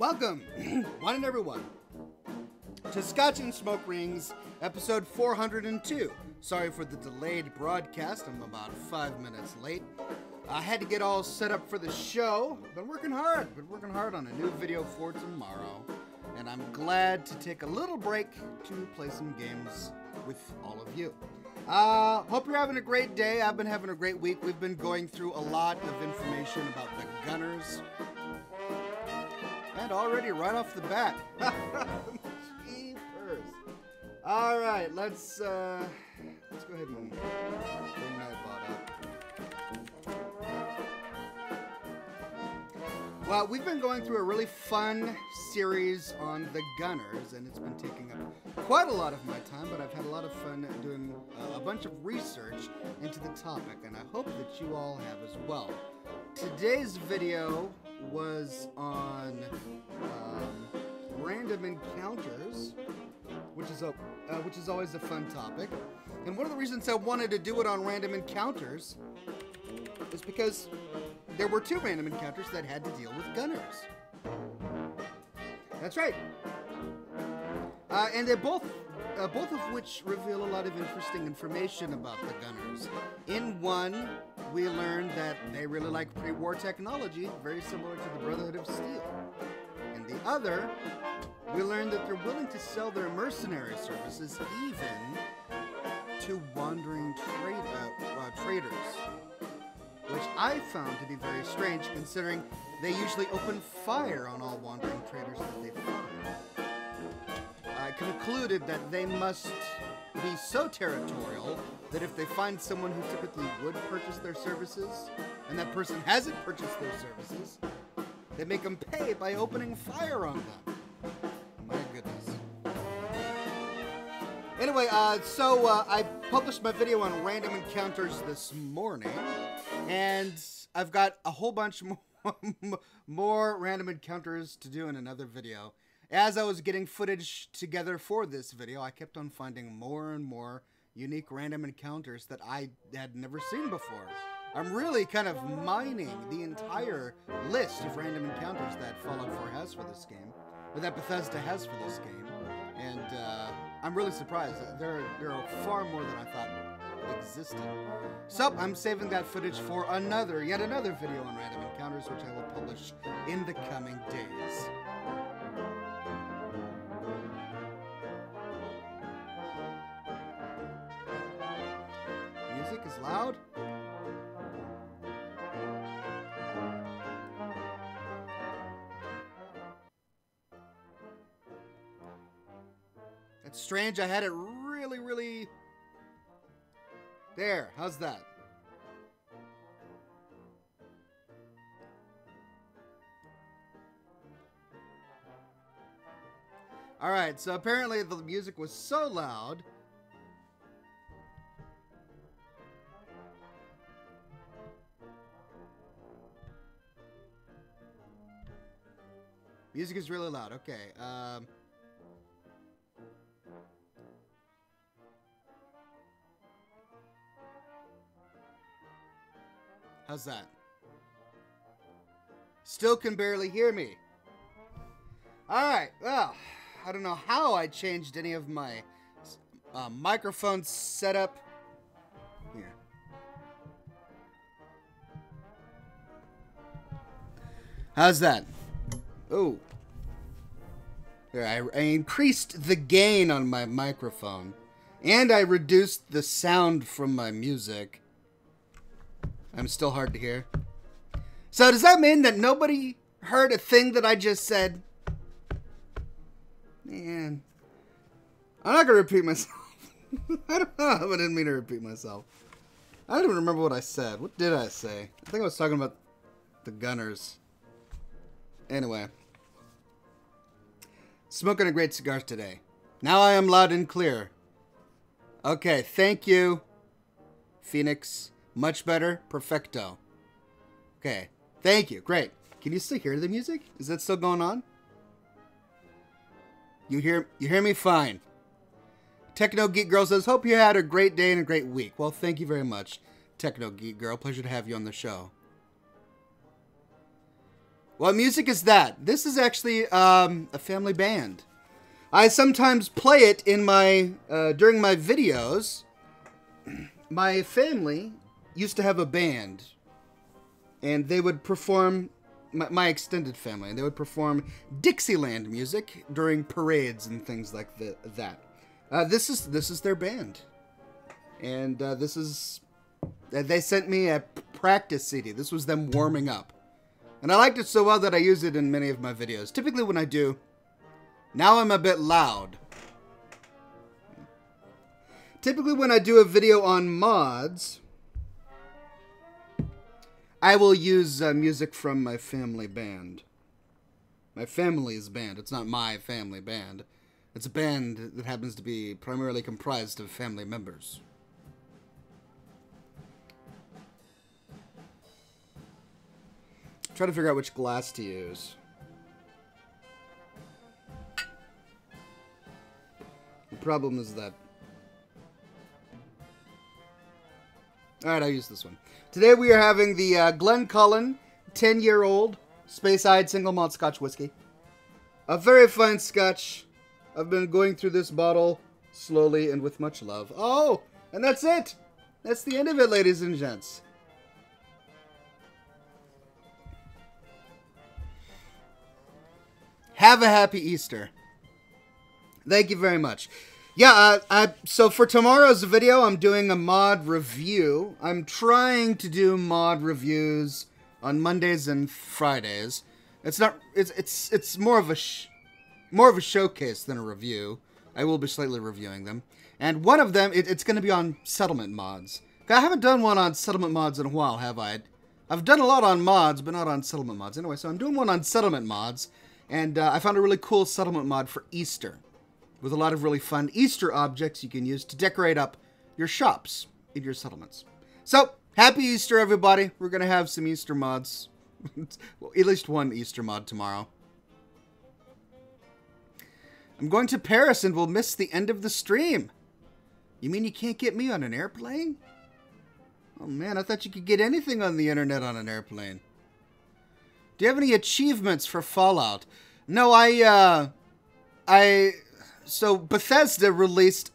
Welcome, one and everyone, to Scotch and Smoke Rings, episode 402. Sorry for the delayed broadcast, I'm about five minutes late. I had to get all set up for the show. Been working hard, been working hard on a new video for tomorrow. And I'm glad to take a little break to play some games with all of you. Uh, hope you're having a great day. I've been having a great week. We've been going through a lot of information about the Gunners. Already, right off the bat. Jeepers. All right, let's uh, let's go ahead and bring Nightbot up. Well, we've been going through a really fun series on the Gunners, and it's been taking up quite a lot of my time, but I've had a lot of fun doing uh, a bunch of research into the topic, and I hope that you all have as well. Today's video was on um, random encounters, which is a uh, which is always a fun topic. And one of the reasons I wanted to do it on random encounters is because there were two random encounters that had to deal with gunners. That's right. Uh, and they both, uh, both of which reveal a lot of interesting information about the gunners. In one, we learned that they really like pre-war technology, very similar to the Brotherhood of Steel. In the other, we learned that they're willing to sell their mercenary services even to wandering uh, uh, traders which I found to be very strange considering they usually open fire on all wandering traders that they find. I concluded that they must be so territorial that if they find someone who typically would purchase their services, and that person hasn't purchased their services, they make them pay by opening fire on them. My goodness. Anyway, uh, so uh, I published my video on random encounters this morning, and I've got a whole bunch more, more random encounters to do in another video. As I was getting footage together for this video, I kept on finding more and more unique random encounters that I had never seen before. I'm really kind of mining the entire list of random encounters that Fallout 4 has for this game, or that Bethesda has for this game, and uh, I'm really surprised. There, there are far more than I thought existed. So, I'm saving that footage for another, yet another video on random encounters, which I will publish in the coming days. Music is loud. It's strange. I had it really, really. There. How's that? All right. So apparently the music was so loud. Music is really loud. Okay. Um. How's that? Still can barely hear me. Alright, well, I don't know how I changed any of my uh, microphone setup. Here. How's that? Oh. I, I increased the gain on my microphone. And I reduced the sound from my music. I'm still hard to hear. So does that mean that nobody heard a thing that I just said? Man. I'm not to repeat myself. I don't know. I didn't mean to repeat myself. I don't even remember what I said. What did I say? I think I was talking about the Gunners. Anyway. Smoking a great cigar today. Now I am loud and clear. Okay, thank you, Phoenix. Much better. Perfecto. Okay. Thank you. Great. Can you still hear the music? Is that still going on? You hear you hear me fine. Techno Geek Girl says, Hope you had a great day and a great week. Well, thank you very much, Techno Geek Girl. Pleasure to have you on the show. What music is that? This is actually um, a family band. I sometimes play it in my uh, during my videos. My family used to have a band, and they would perform. My, my extended family, and they would perform Dixieland music during parades and things like the, that. Uh, this is this is their band, and uh, this is they sent me a practice CD. This was them warming up. And I liked it so well that I use it in many of my videos. Typically when I do, now I'm a bit loud. Typically when I do a video on mods, I will use uh, music from my family band. My family's band. It's not my family band. It's a band that happens to be primarily comprised of family members. Try to figure out which glass to use. The problem is that... Alright, I'll use this one. Today we are having the uh, Cullen, 10-year-old Speyside Single Malt Scotch Whiskey. A very fine scotch. I've been going through this bottle slowly and with much love. Oh, and that's it. That's the end of it, ladies and gents. Have a happy Easter. Thank you very much. Yeah, uh, uh, so for tomorrow's video, I'm doing a mod review. I'm trying to do mod reviews on Mondays and Fridays. It's not. It's it's it's more of a more of a showcase than a review. I will be slightly reviewing them, and one of them it, it's going to be on settlement mods. I haven't done one on settlement mods in a while, have I? I've done a lot on mods, but not on settlement mods. Anyway, so I'm doing one on settlement mods. And uh, I found a really cool settlement mod for Easter with a lot of really fun Easter objects you can use to decorate up your shops in your settlements. So, happy Easter, everybody. We're going to have some Easter mods. well, at least one Easter mod tomorrow. I'm going to Paris and will miss the end of the stream. You mean you can't get me on an airplane? Oh man, I thought you could get anything on the internet on an airplane. Do you have any achievements for Fallout? No, I, uh, I, so Bethesda released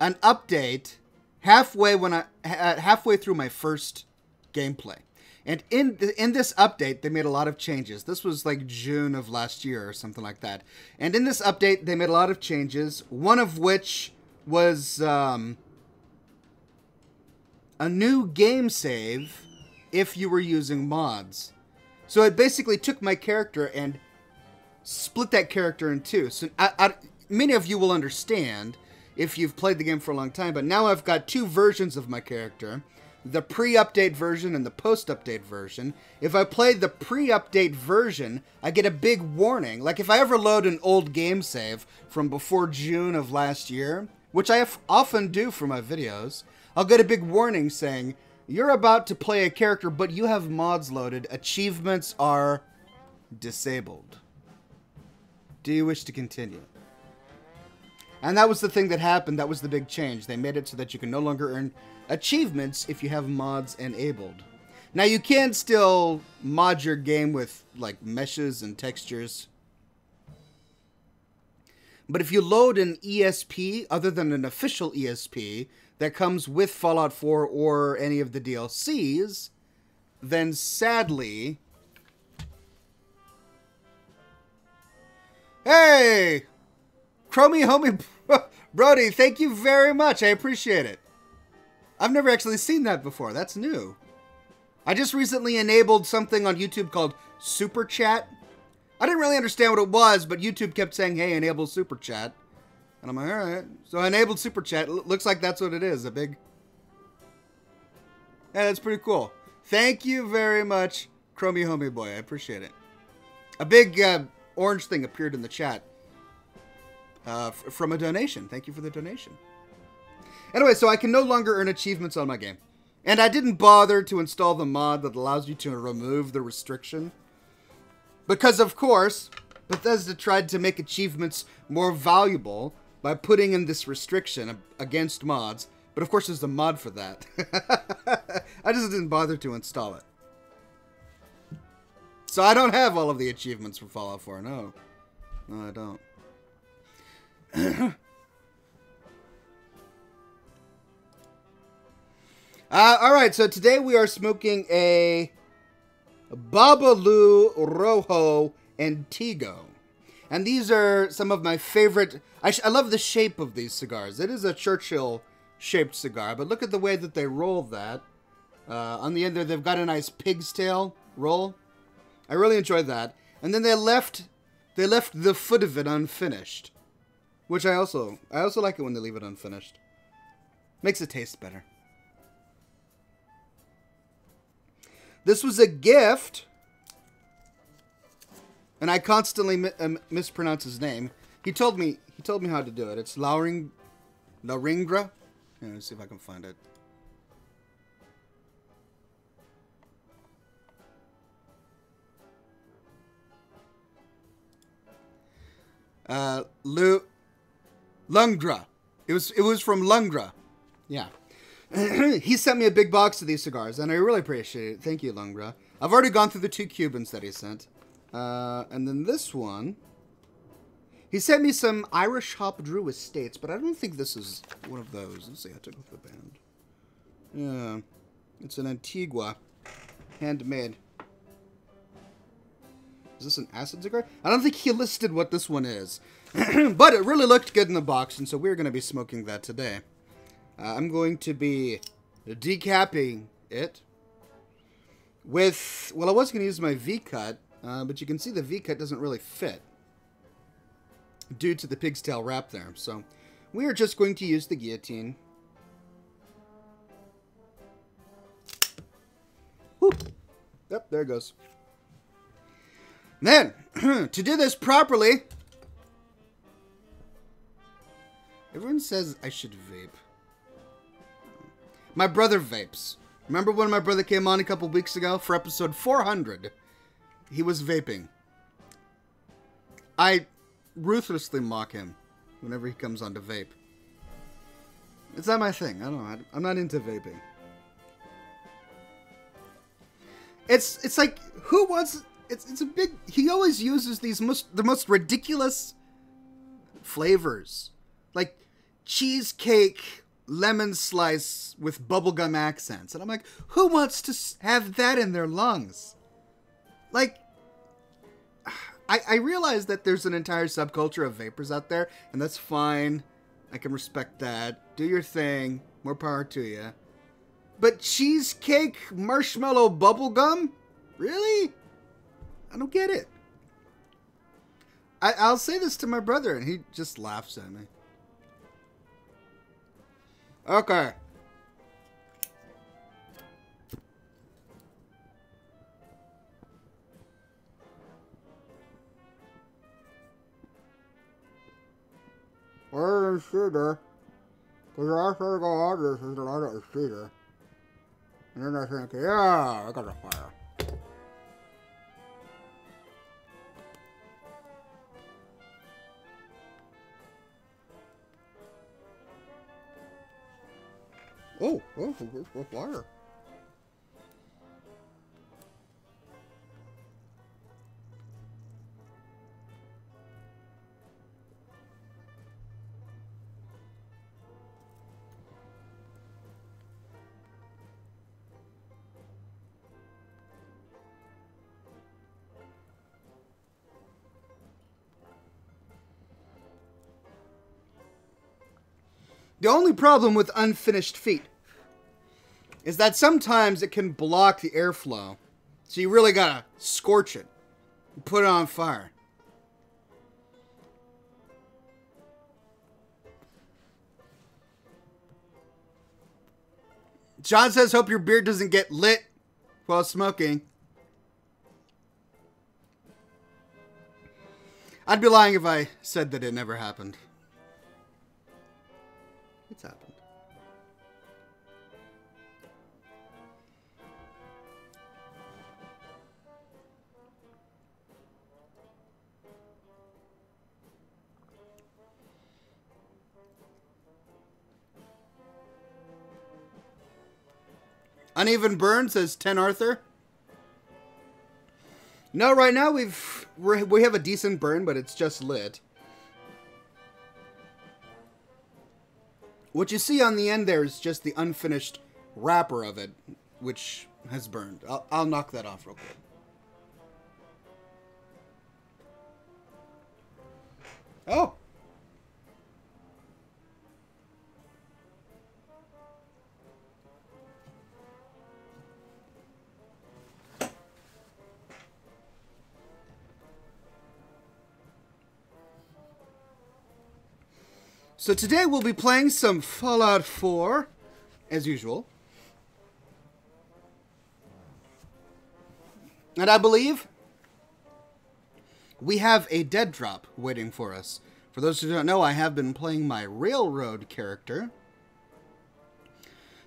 an update halfway when I, halfway through my first gameplay. And in in this update, they made a lot of changes. This was like June of last year or something like that. And in this update, they made a lot of changes. One of which was um, a new game save if you were using mods. So it basically took my character and split that character in two. So I, I, many of you will understand if you've played the game for a long time, but now I've got two versions of my character the pre update version and the post update version. If I play the pre update version, I get a big warning. Like if I ever load an old game save from before June of last year, which I often do for my videos, I'll get a big warning saying, you're about to play a character, but you have mods loaded. Achievements are disabled. Do you wish to continue? And that was the thing that happened. That was the big change. They made it so that you can no longer earn achievements if you have mods enabled. Now, you can still mod your game with, like, meshes and textures. But if you load an ESP other than an official ESP, that comes with Fallout 4 or any of the DLCs, then sadly. Hey! Chromie Homie Brody, thank you very much. I appreciate it. I've never actually seen that before. That's new. I just recently enabled something on YouTube called Super Chat. I didn't really understand what it was, but YouTube kept saying, hey, enable Super Chat. And I'm like, all right. So I enabled Super Chat. L looks like that's what it is. A big... Yeah, that's pretty cool. Thank you very much, Chromie Homie Boy. I appreciate it. A big uh, orange thing appeared in the chat uh, from a donation. Thank you for the donation. Anyway, so I can no longer earn achievements on my game. And I didn't bother to install the mod that allows you to remove the restriction. Because, of course, Bethesda tried to make achievements more valuable by putting in this restriction against mods. But of course, there's a mod for that. I just didn't bother to install it. So I don't have all of the achievements for Fallout 4. No. No, I don't. uh, all right, so today we are smoking a Babalu Rojo Antigo. And these are some of my favorite. I, I love the shape of these cigars. It is a Churchill shaped cigar, but look at the way that they roll that. Uh, on the end there, they've got a nice pig's tail roll. I really enjoyed that. And then they left, they left the foot of it unfinished, which I also, I also like it when they leave it unfinished. Makes it taste better. This was a gift, and I constantly mi- uh, mispronounce his name. He told me, he told me how to do it. It's Lauring, Lauringra. Yeah, let's see if I can find it. Uh, Lu, Lungra. It was it was from Lungra. Yeah. he sent me a big box of these cigars, and I really appreciate it. Thank you, Lungra. I've already gone through the two Cubans that he sent. Uh, and then this one. He sent me some Irish Hop Drew Estates, but I don't think this is one of those. Let's see, I took off the band. Yeah. It's an Antigua. Handmade. Is this an acid cigar? I don't think he listed what this one is. but it really looked good in the box, and so we're going to be smoking that today. Uh, I'm going to be decapping it with, well, I was going to use my V-cut, uh, but you can see the V-cut doesn't really fit due to the pig's tail wrap there. So we are just going to use the guillotine. Whoop. Yep, there it goes. Then, to do this properly, everyone says I should vape. My brother vapes. Remember when my brother came on a couple weeks ago for episode 400? He was vaping. I ruthlessly mock him whenever he comes on to vape. It's not my thing. I don't know. I'm not into vaping. It's it's like who wants it's it's a big he always uses these most the most ridiculous flavors. Like cheesecake lemon slice with bubblegum accents. And I'm like, who wants to have that in their lungs? Like, I, I realize that there's an entire subculture of vapors out there, and that's fine. I can respect that. Do your thing. More power to you. But cheesecake marshmallow bubblegum? Really? I don't get it. I, I'll say this to my brother, and he just laughs at me. Okay. Where is Cedar? Because I said go out this is a lot of Cedar. And then I think, yeah, I got a fire. Oh, oh, a fire. The only problem with unfinished feet is that sometimes it can block the airflow. So you really gotta scorch it. Put it on fire. John says, hope your beard doesn't get lit while smoking. I'd be lying if I said that it never happened. Uneven Burn says 10 Arthur. No, right now we've we have a decent burn, but it's just lit. What you see on the end there is just the unfinished wrapper of it, which has burned. I'll, I'll knock that off real quick. Oh. So today we'll be playing some Fallout 4, as usual. And I believe we have a dead drop waiting for us. For those who don't know, I have been playing my Railroad character.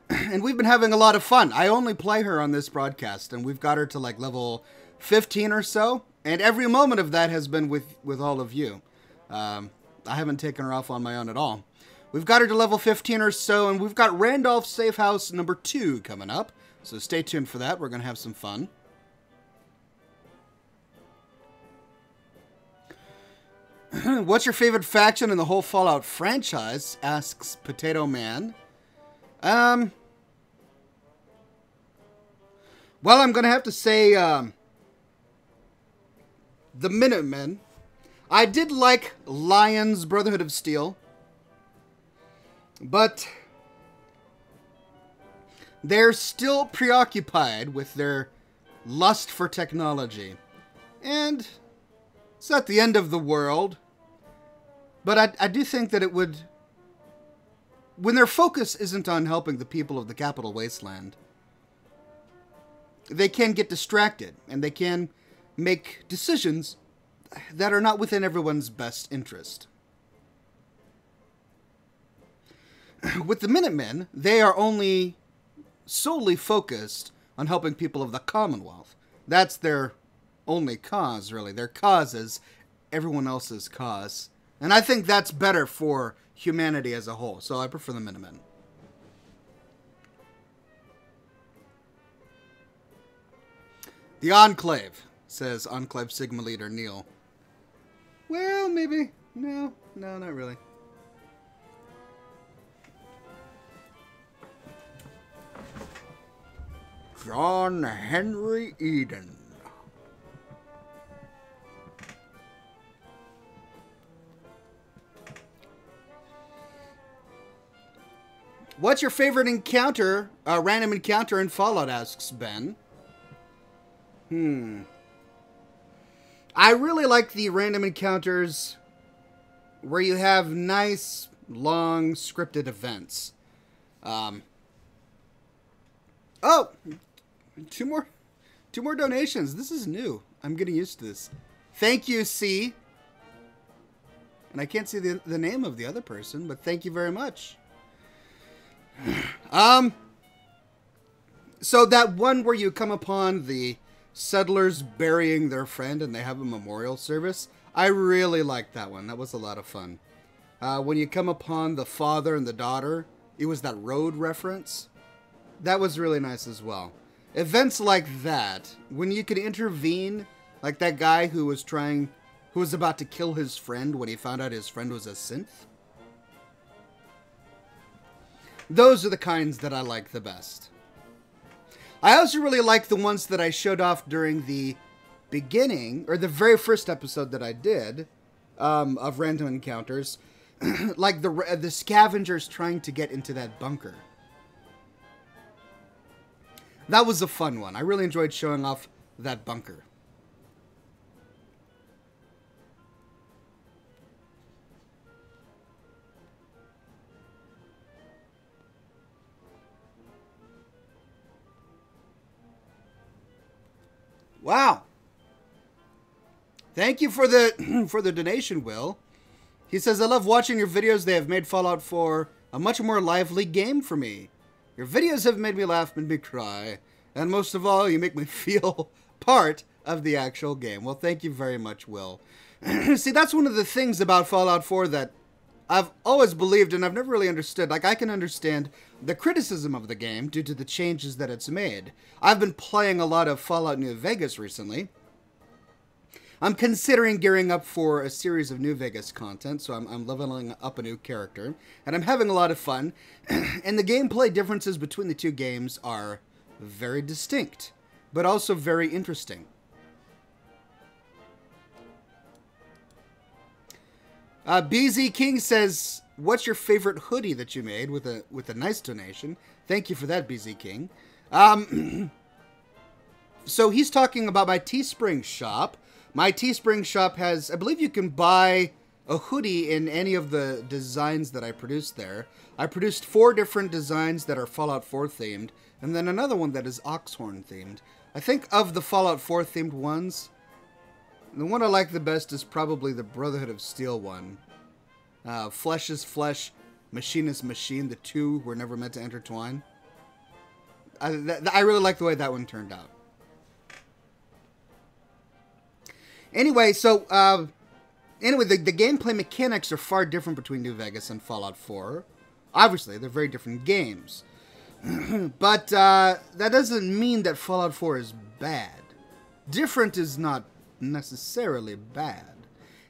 And we've been having a lot of fun. I only play her on this broadcast, and we've got her to like level 15 or so. And every moment of that has been with, with all of you. Um, I haven't taken her off on my own at all. We've got her to level 15 or so, and we've got Randolph Safe House number 2 coming up. So stay tuned for that. We're going to have some fun. What's your favorite faction in the whole Fallout franchise? Asks Potato Man. Um. Well, I'm going to have to say um, the Minutemen. I did like Lyons Brotherhood of Steel, but they're still preoccupied with their lust for technology. And it's not the end of the world, but I, I do think that it would. When their focus isn't on helping the people of the capital wasteland, they can get distracted and they can make decisions that are not within everyone's best interest. With the Minutemen, they are only solely focused on helping people of the Commonwealth. That's their only cause, really. Their cause is everyone else's cause. And I think that's better for humanity as a whole, so I prefer the Minutemen. The Enclave, says Enclave Sigma leader Neil. Maybe. No, no, not really. John Henry Eden. What's your favorite encounter, uh, random encounter in Fallout, asks Ben. Hmm. I really like the random encounters where you have nice, long, scripted events. Um, oh, two more, two more donations. This is new. I'm getting used to this. Thank you, C. And I can't see the, the name of the other person, but thank you very much. um, so that one where you come upon the settlers burying their friend and they have a memorial service. I really liked that one. That was a lot of fun. Uh, when you come upon the father and the daughter, it was that road reference. That was really nice as well. Events like that, when you could intervene, like that guy who was trying, who was about to kill his friend when he found out his friend was a synth. Those are the kinds that I like the best. I also really like the ones that I showed off during the beginning, or the very first episode that I did um, of Random Encounters, like the the scavengers trying to get into that bunker. That was a fun one. I really enjoyed showing off that bunker. Wow. Thank you for the for the donation, Will. He says, I love watching your videos. They have made Fallout 4 a much more lively game for me. Your videos have made me laugh, made me cry, and most of all, you make me feel part of the actual game. Well, thank you very much, Will. See, that's one of the things about Fallout 4 that I've always believed and I've never really understood. Like, I can understand the criticism of the game due to the changes that it's made. I've been playing a lot of Fallout New Vegas recently, I'm considering gearing up for a series of New Vegas content, so I'm, I'm leveling up a new character, and I'm having a lot of fun. and the gameplay differences between the two games are very distinct, but also very interesting. Uh, BZ King says, "What's your favorite hoodie that you made?" With a with a nice donation. Thank you for that, BZ King. Um, so he's talking about my Teespring shop. My Teespring shop has, I believe, you can buy a hoodie in any of the designs that I produced there. I produced four different designs that are Fallout 4 themed, and then another one that is Oxhorn themed. I think of the Fallout 4 themed ones, the one I like the best is probably the Brotherhood of Steel one. Uh, flesh is flesh, machine is machine. The two were never meant to intertwine. I, th- I really like the way that one turned out. Anyway, so uh, anyway, the, the gameplay mechanics are far different between New Vegas and Fallout 4. Obviously, they're very different games. but uh, that doesn't mean that Fallout 4 is bad. Different is not necessarily bad.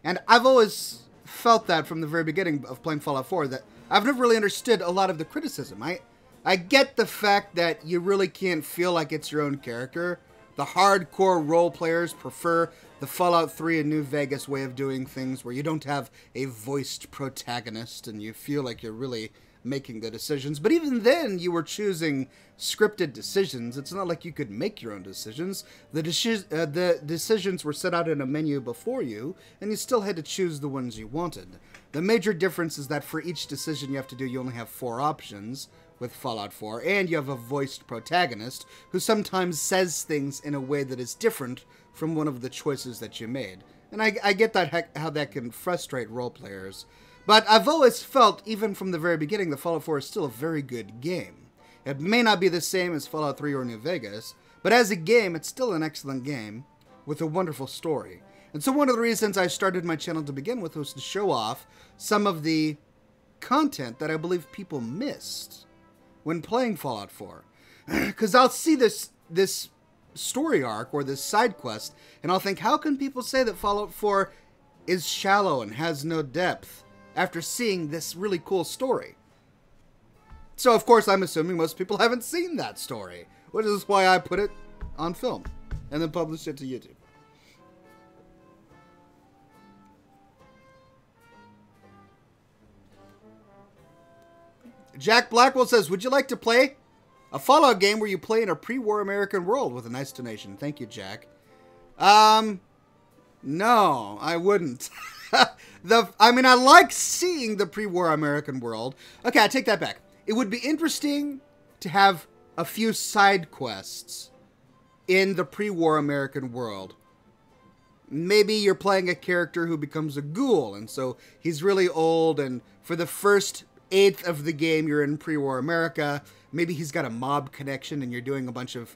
And I've always felt that from the very beginning of playing Fallout 4 that I've never really understood a lot of the criticism. I I get the fact that you really can't feel like it's your own character. The hardcore role players prefer the Fallout 3 and New Vegas way of doing things where you don't have a voiced protagonist and you feel like you're really making the decisions. But even then, you were choosing scripted decisions. It's not like you could make your own decisions. The, deci- uh, the decisions were set out in a menu before you, and you still had to choose the ones you wanted. The major difference is that for each decision you have to do, you only have four options with Fallout 4, and you have a voiced protagonist who sometimes says things in a way that is different from one of the choices that you made. And I, I get that how that can frustrate role players. But I've always felt, even from the very beginning, that Fallout 4 is still a very good game. It may not be the same as Fallout 3 or New Vegas, but as a game, it's still an excellent game with a wonderful story. And so one of the reasons I started my channel to begin with was to show off some of the content that I believe people missed when playing Fallout 4. Because I'll see this this story arc or this side quest, and I'll think, how can people say that Fallout 4 is shallow and has no depth? After seeing this really cool story. So, of course, I'm assuming most people haven't seen that story, which is why I put it on film and then published it to YouTube. Jack Blackwell says, Would you like to play a Fallout game where you play in a pre war American world with a nice donation? Thank you, Jack. Um, no, I wouldn't. the I mean, I like seeing the pre-war American world. Okay, I take that back. It would be interesting to have a few side quests in the pre-war American world. Maybe you're playing a character who becomes a ghoul, and so he's really old, and for the first eighth of the game, you're in pre-war America. Maybe he's got a mob connection, and you're doing a bunch of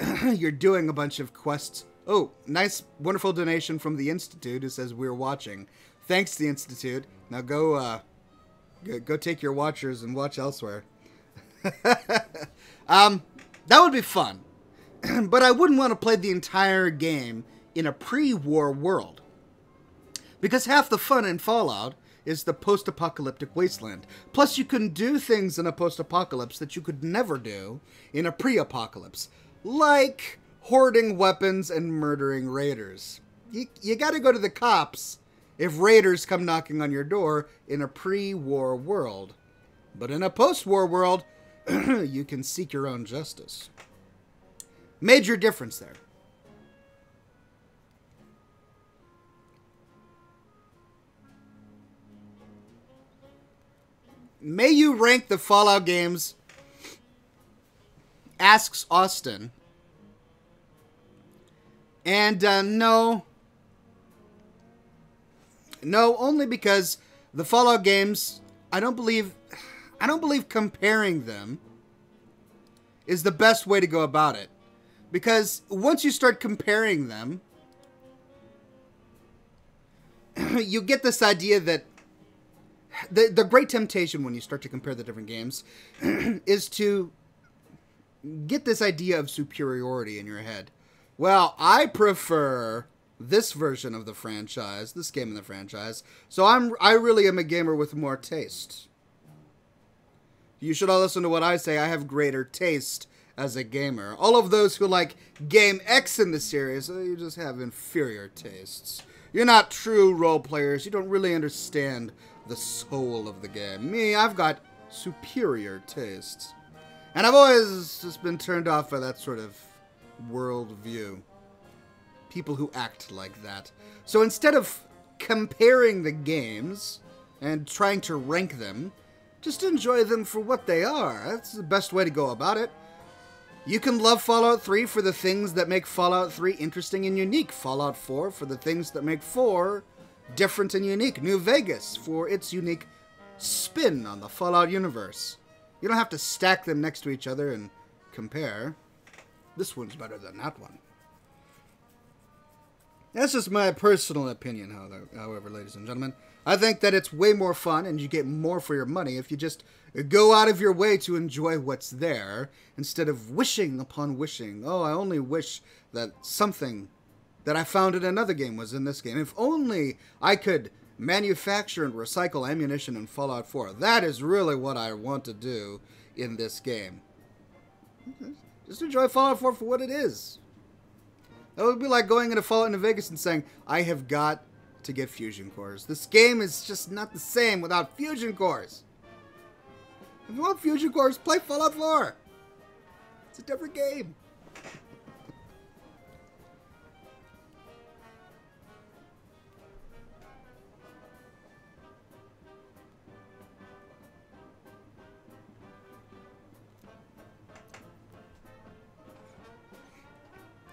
you're doing a bunch of quests Oh, nice, wonderful donation from the Institute who says we're watching. Thanks, the Institute. Now go, uh, go, go take your watchers and watch elsewhere. um, that would be fun. but I wouldn't want to play the entire game in a pre-war world. Because half the fun in Fallout is the post-apocalyptic wasteland. Plus, you can do things in a post-apocalypse that you could never do in a pre-apocalypse. Like hoarding weapons and murdering raiders. You, you gotta go to the cops if raiders come knocking on your door in a pre war world. But in a post war world, you can seek your own justice. Major difference there. May you rank the Fallout games? Asks Austin and uh, no, no, only because the Fallout games, I don't believe, I don't believe comparing them is the best way to go about it. Because once you start comparing them, you get this idea that the the great temptation when you start to compare the different games is to get this idea of superiority in your head. Well, I prefer this version of the franchise, this game in the franchise. So I'm I really am a gamer with more taste. You should all listen to what I say. I have greater taste as a gamer. All of those who like Game X in the series, uh, you just have inferior tastes. You're not true role players. You don't really understand the soul of the game. Me, I've got superior tastes. And I've always just been turned off by that sort of world view. People who act like that. So instead of comparing the games and trying to rank them, just enjoy them for what they are. That's the best way to go about it. You can love Fallout 3 for the things that make Fallout 3 interesting and unique. Fallout 4 for the things that make 4 different and unique. New Vegas for its unique spin on the Fallout universe. You don't have to stack them next to each other and compare. This one's better than that one. That's just my personal opinion, however, ladies and gentlemen. I think that it's way more fun and you get more for your money if you just go out of your way to enjoy what's there instead of wishing upon wishing. Oh, I only wish that something that I found in another game was in this game. If only I could manufacture and recycle ammunition in Fallout 4. That is really what I want to do in this game. Just enjoy Fallout 4 for what it is. That would be like going into Fallout New Vegas and saying, I have got to get fusion cores. This game is just not the same without fusion cores. If you want fusion cores, play Fallout 4. It's a different game.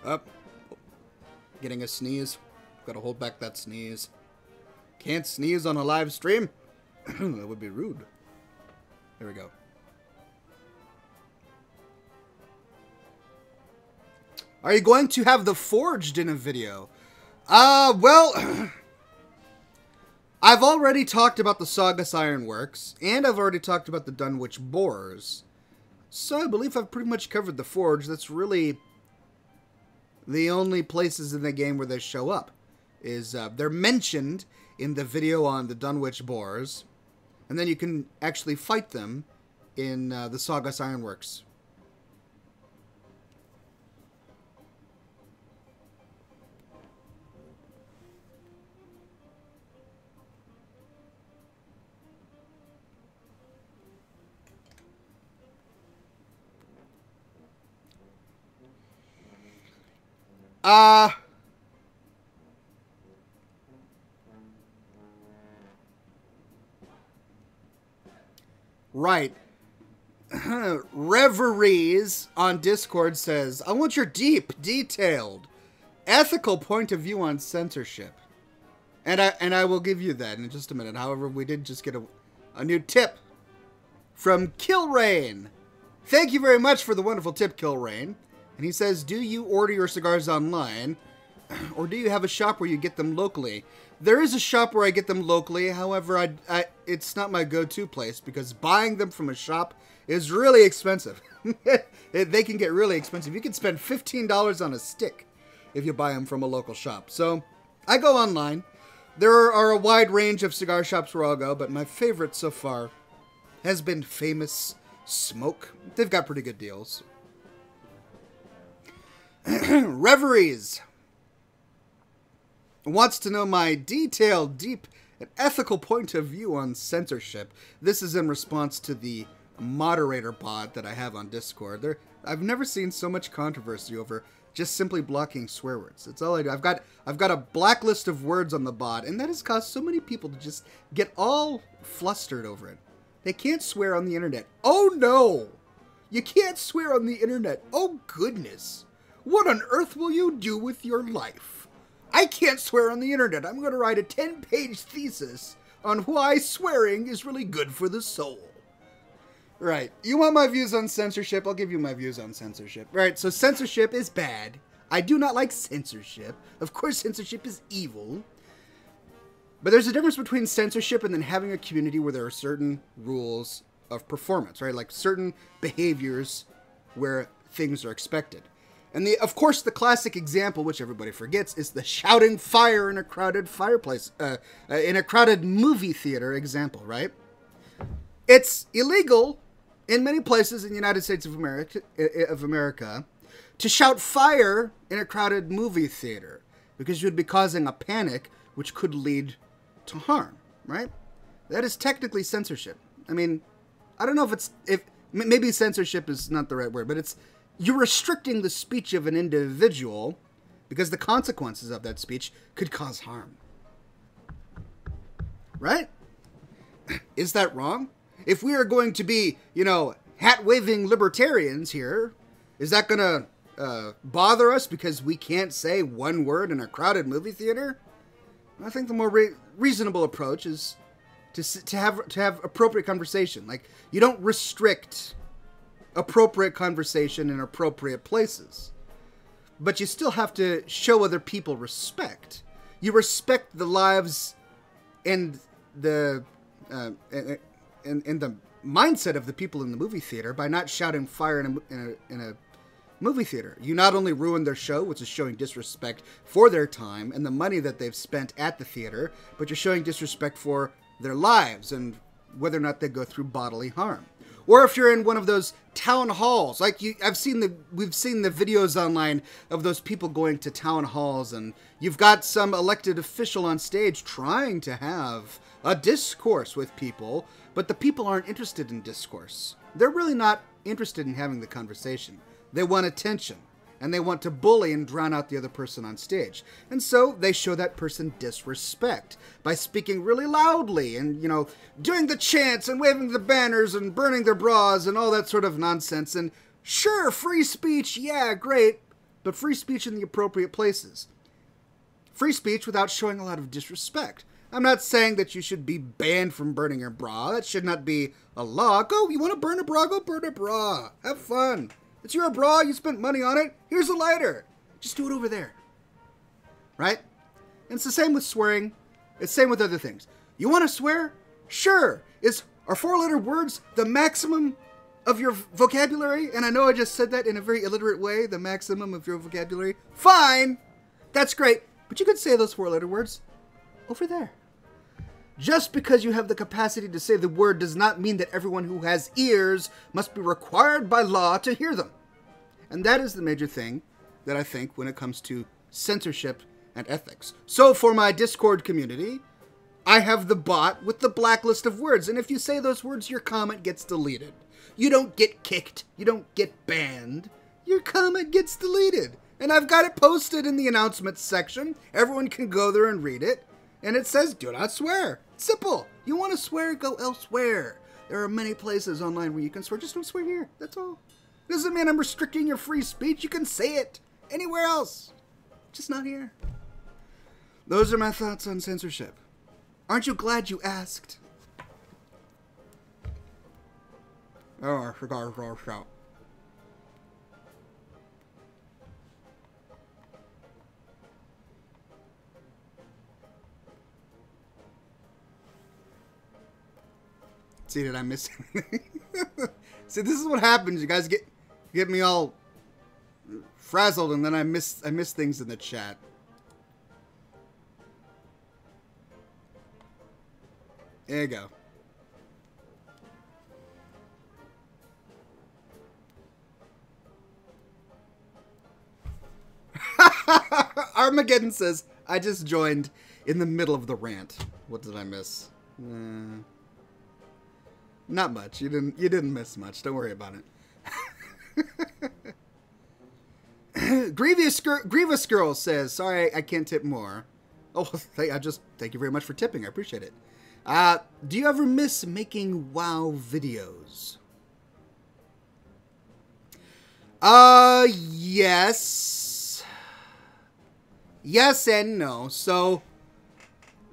Up. Getting a sneeze. Gotta hold back that sneeze. Can't sneeze on a live stream? that would be rude. There we go. Are you going to have the Forged in a video? Uh, well... I've already talked about the Saugus Ironworks, and I've already talked about the Dunwich Borers. So I believe I've pretty much covered the Forge. That's really the only places in the game where they show up is uh, they're mentioned in the video on the Dunwich Borers, and then you can actually fight them in uh, the Saugus Ironworks. Uh Right. Reveries on Discord says, I want your deep, detailed, ethical point of view on censorship. And I and I will give you that in just a minute. However, we did just get a, a new tip from Kilrain. Thank you very much for the wonderful tip, Kilrain. And he says, Do you order your cigars online? Or do you have a shop where you get them locally? There is a shop where I get them locally. However, I, I it's not my go-to place because buying them from a shop is really expensive. they can get really expensive. You can spend $15 on a stick if you buy them from a local shop. So I go online. There are a wide range of cigar shops where I'll go, but my favorite so far has been Famous Smoke. They've got pretty good deals. Reveries wants to know my detailed, deep, and ethical point of view on censorship. This is in response to the moderator bot that I have on Discord. There, I've never seen so much controversy over just simply blocking swear words. That's all I do. I've got I've got a blacklist of words on the bot, and that has caused so many people to just get all flustered over it. They can't swear on the internet. Oh no! You can't swear on the internet. Oh goodness. What on earth will you do with your life? I can't swear on the internet. I'm going to write a 10 page thesis on why swearing is really good for the soul. Right. You want my views on censorship? I'll give you my views on censorship. Right. So censorship is bad. I do not like censorship. Of course, censorship is evil. But there's a difference between censorship and then having a community where there are certain rules of performance, right? Like certain behaviors where things are expected. And the, of course, the classic example, which everybody forgets, is the shouting fire in a crowded fireplace, uh, uh, in a crowded movie theater example, right? It's illegal in many places in the United States of America, of America to shout fire in a crowded movie theater because you'd be causing a panic which could lead to harm, right? That is technically censorship. I mean, I don't know if it's if maybe censorship is not the right word, but it's you're restricting the speech of an individual because the consequences of that speech could cause harm. Right? Is that wrong? If we are going to be, you know, hat waving libertarians here, is that going to uh, bother us because we can't say one word in a crowded movie theater? I think the more re- reasonable approach is to to have to have appropriate conversation. Like you don't restrict appropriate conversation in appropriate places. But you still have to show other people respect. You respect the lives and the uh, and, and, and the mindset of the people in the movie theater by not shouting fire in a, in a, in a movie theater. You not only ruin their show, which is showing disrespect for their time and the money that they've spent at the theater, but you're showing disrespect for their lives and whether or not they go through bodily harm. Or if you're in one of those town halls, like you, I've seen the, we've seen the videos online of those people going to town halls, and you've got some elected official on stage trying to have a discourse with people, but the people aren't interested in discourse. They're really not interested in having the conversation. They want attention and they want to bully and drown out the other person on stage. And so they show that person disrespect by speaking really loudly and, you know, doing the chants and waving the banners and burning their bras and all that sort of nonsense. And sure, free speech, yeah, great, but free speech in the appropriate places. Free speech without showing a lot of disrespect. I'm not saying that you should be banned from burning your bra. That should not be a law. Go, you want to burn a bra? Go burn a bra. Have fun. It's your bra, you spent money on it. Here's a lighter. Just do it over there. Right? And it's the same with swearing. It's same with other things. You want to swear? Sure. Is are four-letter words the maximum of your vocabulary? And I know I just said that in a very illiterate way, the maximum of your vocabulary. Fine. That's great. But you could say those four-letter words over there. Just because you have the capacity to say the word does not mean that everyone who has ears must be required by law to hear them. And that is the major thing that I think when it comes to censorship and ethics. So for my Discord community, I have the bot with the blacklist of words, and if you say those words, your comment gets deleted. You don't get kicked, you don't get banned, your comment gets deleted. And I've got it posted in the announcements section. Everyone can go there and read it. And it says, do not swear. Simple. You want to swear, go elsewhere. There are many places online where you can swear. Just don't swear here. That's all. Doesn't mean I'm restricting your free speech. You can say it anywhere else. Just not here. Those are my thoughts on censorship. Aren't you glad you asked? Oh, I forgot See, did I miss anything? See, this is what happens. You guys get get me all frazzled, and then I miss I miss things in the chat. There you go. Armageddon says, I just joined in the middle of the rant. What did I miss? Uh... Not much. You didn't. You didn't miss much. Don't worry about it. Grievous, Grievous Girl says, "Sorry, I can't tip more." Oh, I just thank you very much for tipping. I appreciate it. Uh, do you ever miss making WoW videos? Uh, yes. Yes and no. So,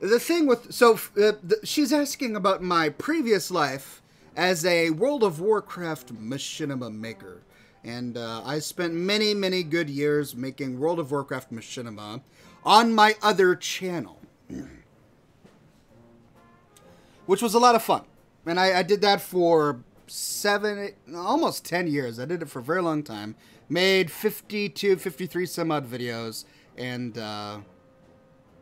the thing with so uh, the, she's asking about my previous life as a World of Warcraft machinima maker. And uh, I spent many, many good years making World of Warcraft machinima on my other channel. Which was a lot of fun. And I, I did that for seven, almost ten years. I did it for a very long time. made 52, 53 some odd videos, and uh,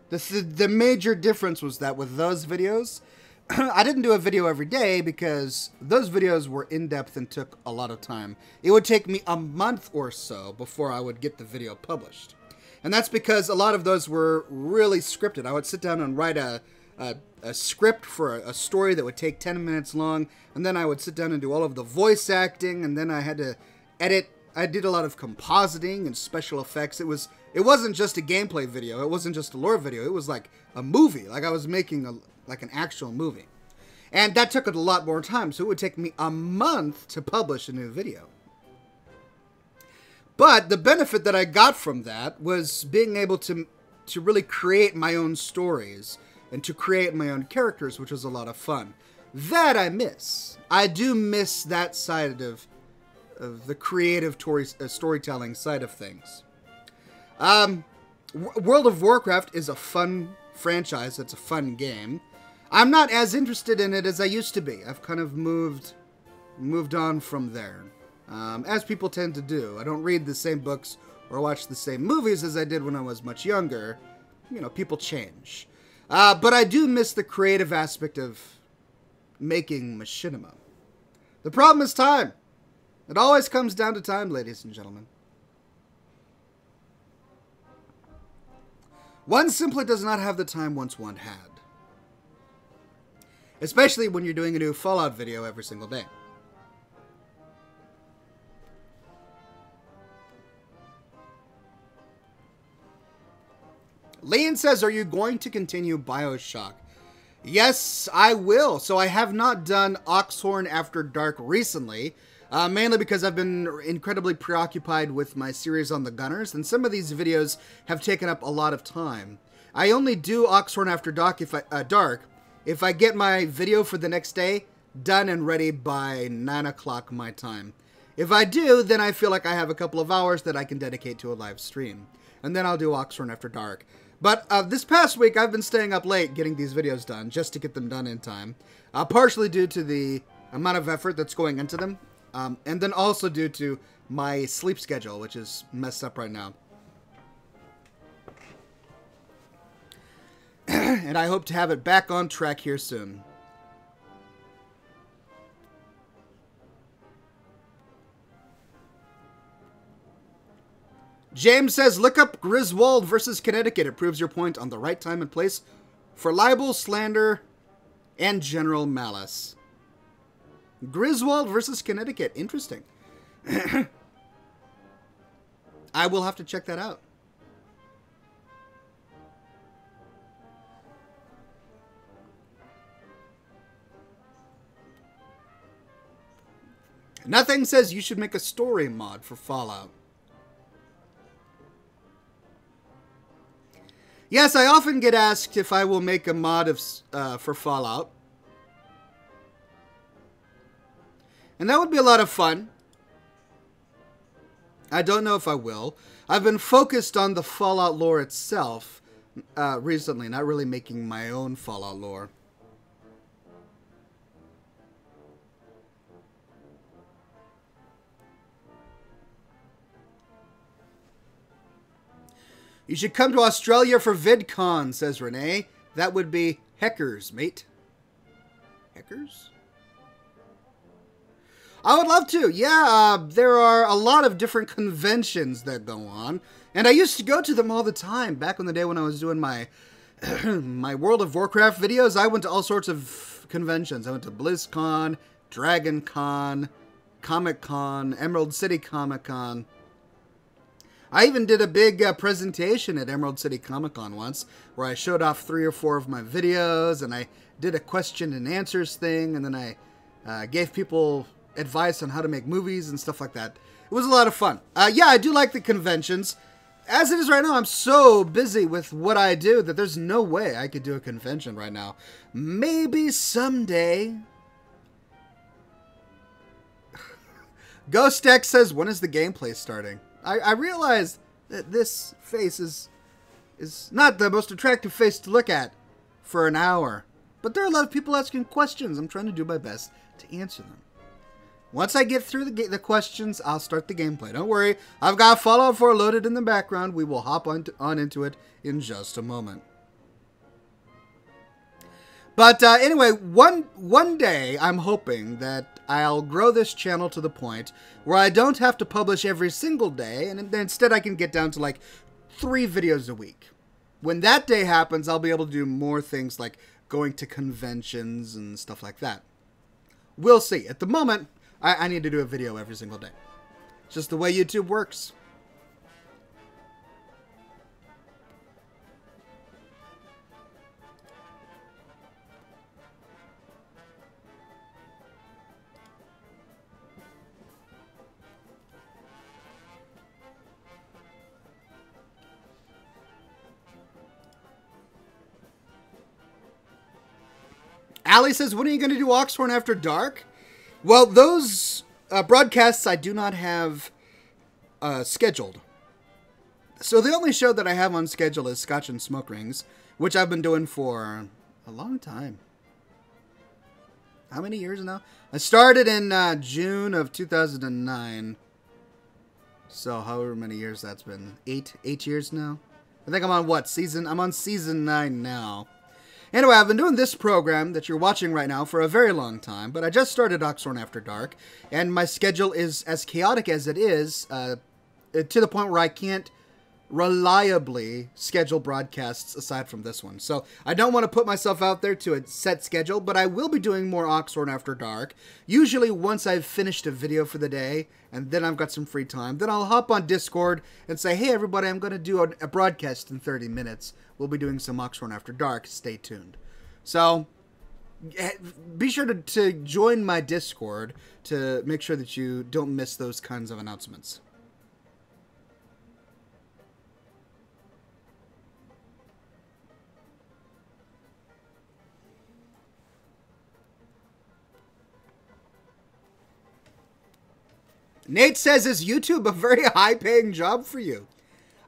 this the major difference was that with those videos, I didn't do a video every day because those videos were in depth and took a lot of time. It would take me a month or so before I would get the video published. And that's because a lot of those were really scripted. I would sit down and write a, a, a script for a, a, story that would take 10 minutes long, and then I would sit down and do all of the voice acting, and then I had to edit. I did a lot of compositing and special effects. It was it wasn't just a gameplay video. It wasn't just a lore video. It was like a movie. Like I was making a like an actual movie. And that took a lot more time, so it would take me a month to publish a new video. But the benefit that I got from that was being able to to really create my own stories and to create my own characters, which was a lot of fun. That I miss. I do miss that side of of the creative tori- uh, storytelling side of things. Um, World of Warcraft is a fun franchise. It's a fun game. I'm not as interested in it as I used to be. I've kind of moved moved on from there um, as people tend to do. I don't read the same books or watch the same movies as I did when I was much younger. You know, people change. Uh, but I do miss the creative aspect of making machinima. The problem is time. It always comes down to time, ladies and gentlemen. One simply does not have the time once one had. Especially when you're doing a new Fallout video every single day. Leon says, Are you going to continue Bioshock? Yes, I will. So I have not done Oxhorn After Dark recently, uh, mainly because I've been incredibly preoccupied with my series on the Gunners, and some of these videos have taken up a lot of time. I only do Oxhorn After Dark if I, uh, dark if I get my video for the next day done and ready by 9 o'clock my time. If I do, then I feel like I have a couple of hours that I can dedicate to a live stream. And then I'll do Oxhorn After Dark. But uh, this past week, I've been staying up late getting these videos done just to get them done in time. Uh, partially due to the amount of effort that's going into them, um, and then also due to my sleep schedule, which is messed up right now. and I hope to have it back on track here soon. James says, look up Griswold versus Connecticut. It proves your point on the right time and place for libel, slander, and general malice. Griswold versus Connecticut. Interesting. I will have to check that out. Nothing says you should make a story mod for Fallout. Yes, I often get asked if I will make a mod of uh, for Fallout. And that would be a lot of fun. I don't know if I will. I've been focused on the Fallout lore itself uh, recently, not really making my own Fallout lore. You should come to Australia for VidCon, says Renee. That would be Heckers, mate. Heckers? I would love to. Yeah, uh, there are a lot of different conventions that go on, and I used to go to them all the time back in the day when I was doing my my World of Warcraft videos. I went to all sorts of conventions. I went to BlizzCon, Dragon Con, Comic Con, Emerald City Comic Con. I even did a big uh, presentation at Emerald City Comic Con once where I showed off three or four of my videos and I did a question and answers thing and then I uh, gave people advice on how to make movies and stuff like that. It was a lot of fun. Uh, yeah, I do like the conventions. As it is right now, I'm so busy with what I do that there's no way I could do a convention right now. Maybe someday. Ghost X says, when is the gameplay starting? I, I realize that this face is is not the most attractive face to look at for an hour. But there are a lot of people asking questions. I'm trying to do my best to answer them. Once I get through the, the questions, I'll start the gameplay. Don't worry, I've got Fallout 4 loaded in the background. We will hop on, on into it in just a moment. But uh, anyway, one one day I'm hoping that I'll grow this channel to the point where I don't have to publish every single day, and instead I can get down to like three videos a week. When that day happens, I'll be able to do more things like going to conventions and stuff like that. We'll see. At the moment, I, I need to do a video every single day. It's just the way YouTube works. Allie says, when are you going to do Oxhorn After Dark? Well, those uh, broadcasts I do not have uh, scheduled. So the only show that I have on schedule is Scotch and Smoke Rings, which I've been doing for a long time. How many years now? I started in uh, June of 2009. So however many years that's been. Eight, eight years now? I think I'm on what, season? I'm on season nine now. Anyway, I've been doing this program that you're watching right now for a very long time, but I just started Oxhorn After Dark, and my schedule is as chaotic as it is, uh, to the point where I can't reliably schedule broadcasts aside from this one. So I don't want to put myself out there to a set schedule, but I will be doing more Oxhorn After Dark. Usually once I've finished a video for the day and then I've got some free time, then I'll hop on Discord and say, hey everybody, I'm going to do a, broadcast in 30 minutes. We'll be doing some Oxhorn After Dark. Stay tuned. So eh, be sure to, to join my Discord to make sure that you don't miss those kinds of announcements. Nate says, "Is YouTube a very high-paying job for you?"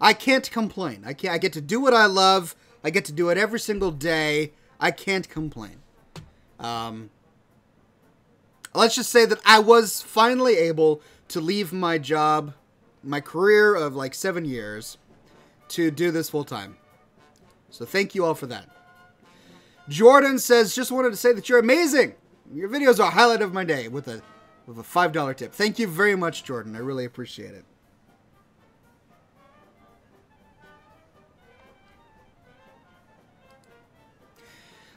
I can't complain. I can't. I get to do what I love. I get to do it every single day. I can't complain. Um, let's just say that I was finally able to leave my job, my career of like seven years, to do this full time. So thank you all for that. Jordan says, "Just wanted to say that you're amazing. Your videos are a highlight of my day." With a with a $5 tip. Thank you very much, Jordan. I really appreciate it.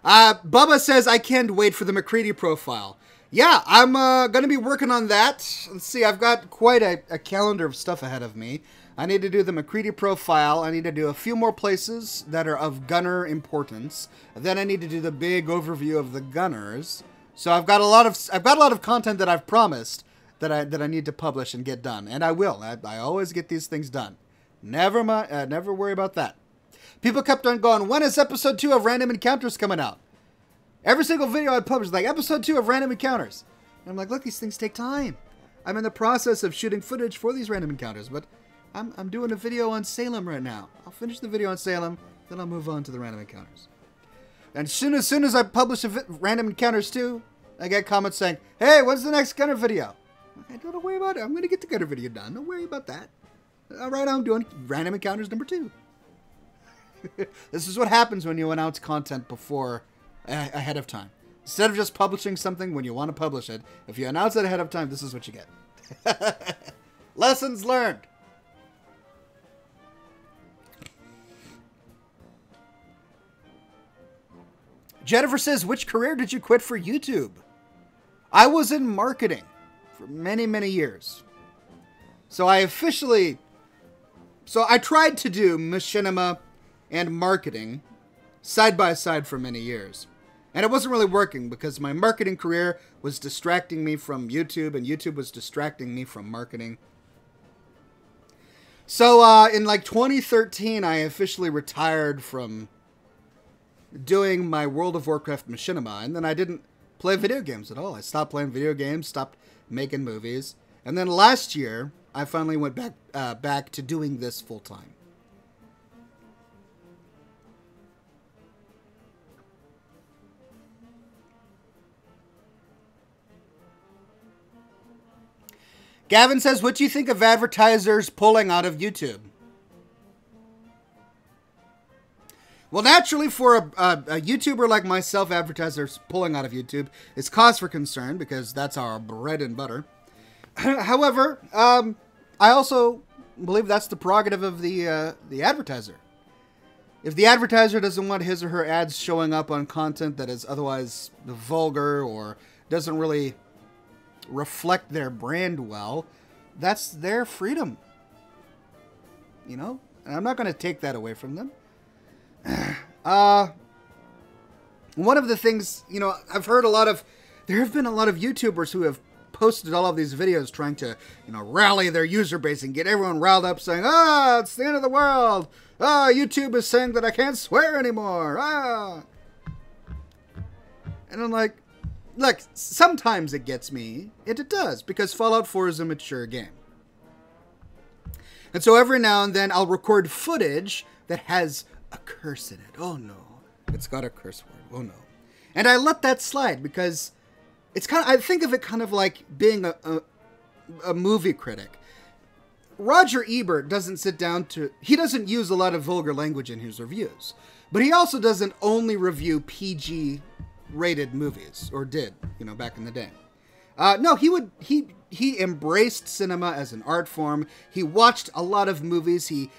Uh, Bubba says, I can't wait for the MacCready profile. Yeah, I'm uh, going to be working on that. Let's see, I've got quite a, a, calendar of stuff ahead of me. I need to do the MacCready profile. I need to do a few more places that are of gunner importance. Then I need to do the big overview of the gunners. So I've got a lot of I've got a lot of content that I've promised that I that I need to publish and get done, and I will. I, I always get these things done. Never mind. Uh, never worry about that. People kept on going. When is episode two of Random Encounters coming out? Every single video I published, like episode two of Random Encounters. And I'm like, look, these things take time. I'm in the process of shooting footage for these random encounters, but I'm, I'm doing a video on Salem right now. I'll finish the video on Salem, then I'll move on to the random encounters. And as soon as, soon as I publish a vi- random encounters too, I get comments saying, "Hey, when's the next Gunner video?" I don't worry about it. I'm gonna get the Gunner video done. Don't worry about that. All right, I'm doing random encounters number two. this is what happens when you announce content before uh, ahead of time. Instead of just publishing something when you want to publish it, if you announce it ahead of time, this is what you get. Lessons learned. Jennifer says, which career did you quit for YouTube? I was in marketing for many, many years. So I officially. So I tried to do machinima and marketing side by side for many years. And it wasn't really working because my marketing career was distracting me from YouTube, and YouTube was distracting me from marketing. So uh, in like 2013, I officially retired from doing my World of Warcraft machinima, and then I didn't play video games at all. I stopped playing video games, stopped making movies, and then last year I finally went back uh, back to doing this full time. Gavin says, What do you think of advertisers pulling out of YouTube? Well, naturally, for a, a, a, YouTuber like myself, advertisers pulling out of YouTube is cause for concern because that's our bread and butter. However, um, I also believe that's the prerogative of the uh, the advertiser. If the advertiser doesn't want his or her ads showing up on content that is otherwise vulgar or doesn't really reflect their brand well, that's their freedom. You know? And I'm not going to take that away from them. uh, one of the things, you know, I've heard a lot of, there have been a lot of YouTubers who have posted all of these videos trying to, you know, rally their user base and get everyone riled up saying, ah, it's the end of the world. Ah, YouTube is saying that I can't swear anymore. Ah. And I'm like, look, sometimes it gets me. It, it does, because Fallout 4 is a mature game. And so every now and then I'll record footage that has a curse in it. Oh no. It's got a curse word. Oh no. And I let that slide because it's kind of, I think of it kind of like being a, a, a movie critic. Roger Ebert doesn't sit down to, he doesn't use a lot of vulgar language in his reviews. But he also doesn't only review PG rated movies, or did, you know, back in the day. Uh, no, he would, he, he embraced cinema as an art form. He watched a lot of movies. He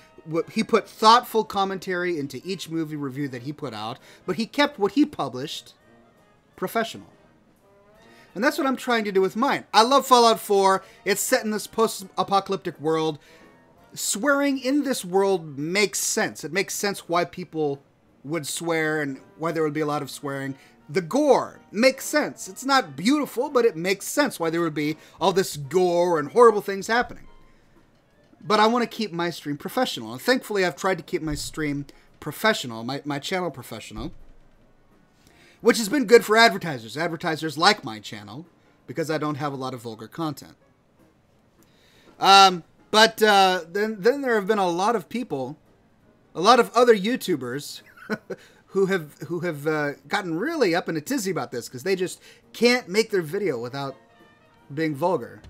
he put thoughtful commentary into each movie review that he put out, but he kept what he published professional. And that's what I'm trying to do with mine. I love Fallout 4. It's set in this post apocalyptic world. Swearing in this world makes sense. It makes sense why people would swear and why there would be a lot of swearing. The gore makes sense. It's not beautiful, but it makes sense why there would be all this gore and horrible things happening. But I want to keep my stream professional. And thankfully, I've tried to keep my stream professional, my, my channel professional which has been good for advertisers. Advertisers like my channel because I don't have a lot of vulgar content. Um, but uh, then, then there have been a lot of people, a lot of other YouTubers who have who have uh, gotten really up in a tizzy about this because they just can't make their video without being vulgar.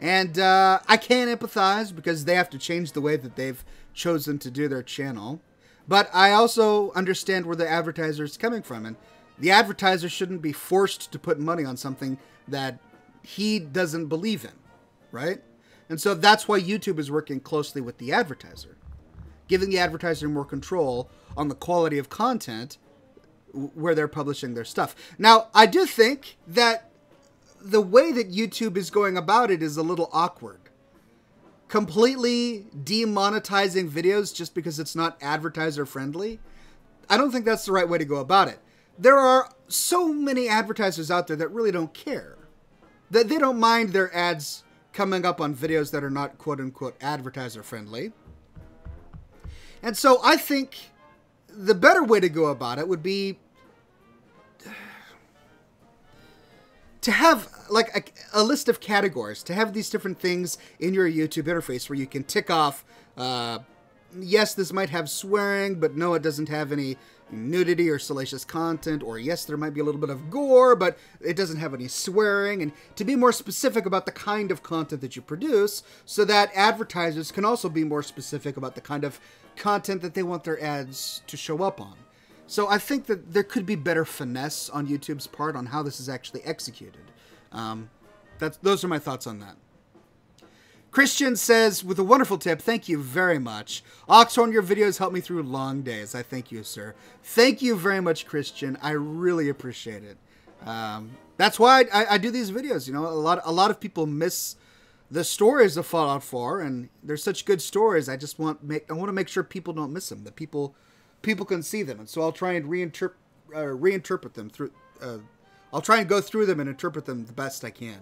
And uh, I can't empathize because they have to change the way that they've chosen to do their channel. But I also understand where the advertiser is coming from. And the advertiser shouldn't be forced to put money on something that he doesn't believe in, right? And so that's why YouTube is working closely with the advertiser, giving the advertiser more control on the quality of content where they're publishing their stuff. Now, I do think that the way that YouTube is going about it is a little awkward. Completely demonetizing videos just because it's not advertiser friendly. I don't think that's the right way to go about it there are so many advertisers out there that really don't care. That they don't mind their ads coming up on videos that are not quote unquote advertiser friendly. And so I think the better way to go about it would be to have like a, a, list of categories, to have these different things in your YouTube interface where you can tick off, uh, yes, this might have swearing, but no, it doesn't have any nudity or salacious content, or yes, there might be a little bit of gore, but it doesn't have any swearing, and to be more specific about the kind of content that you produce so that advertisers can also be more specific about the kind of content that they want their ads to show up on. So I think that there could be better finesse on YouTube's part on how this is actually executed. Um, that's, those are my thoughts on that. Christian says, with a wonderful tip, thank you very much. Oxhorn, your videos help me through long days. I thank you, sir. Thank you very much, Christian. I really appreciate it. Um, that's why I, I, do these videos. You know, a lot, a lot of people miss the stories of Fallout 4, and they're such good stories. I just want make, I want to make sure people don't miss them. That people, people can see them, and so I'll try and reinterpret, uh, reinterpret them through. Uh, I'll try and go through them and interpret them the best I can.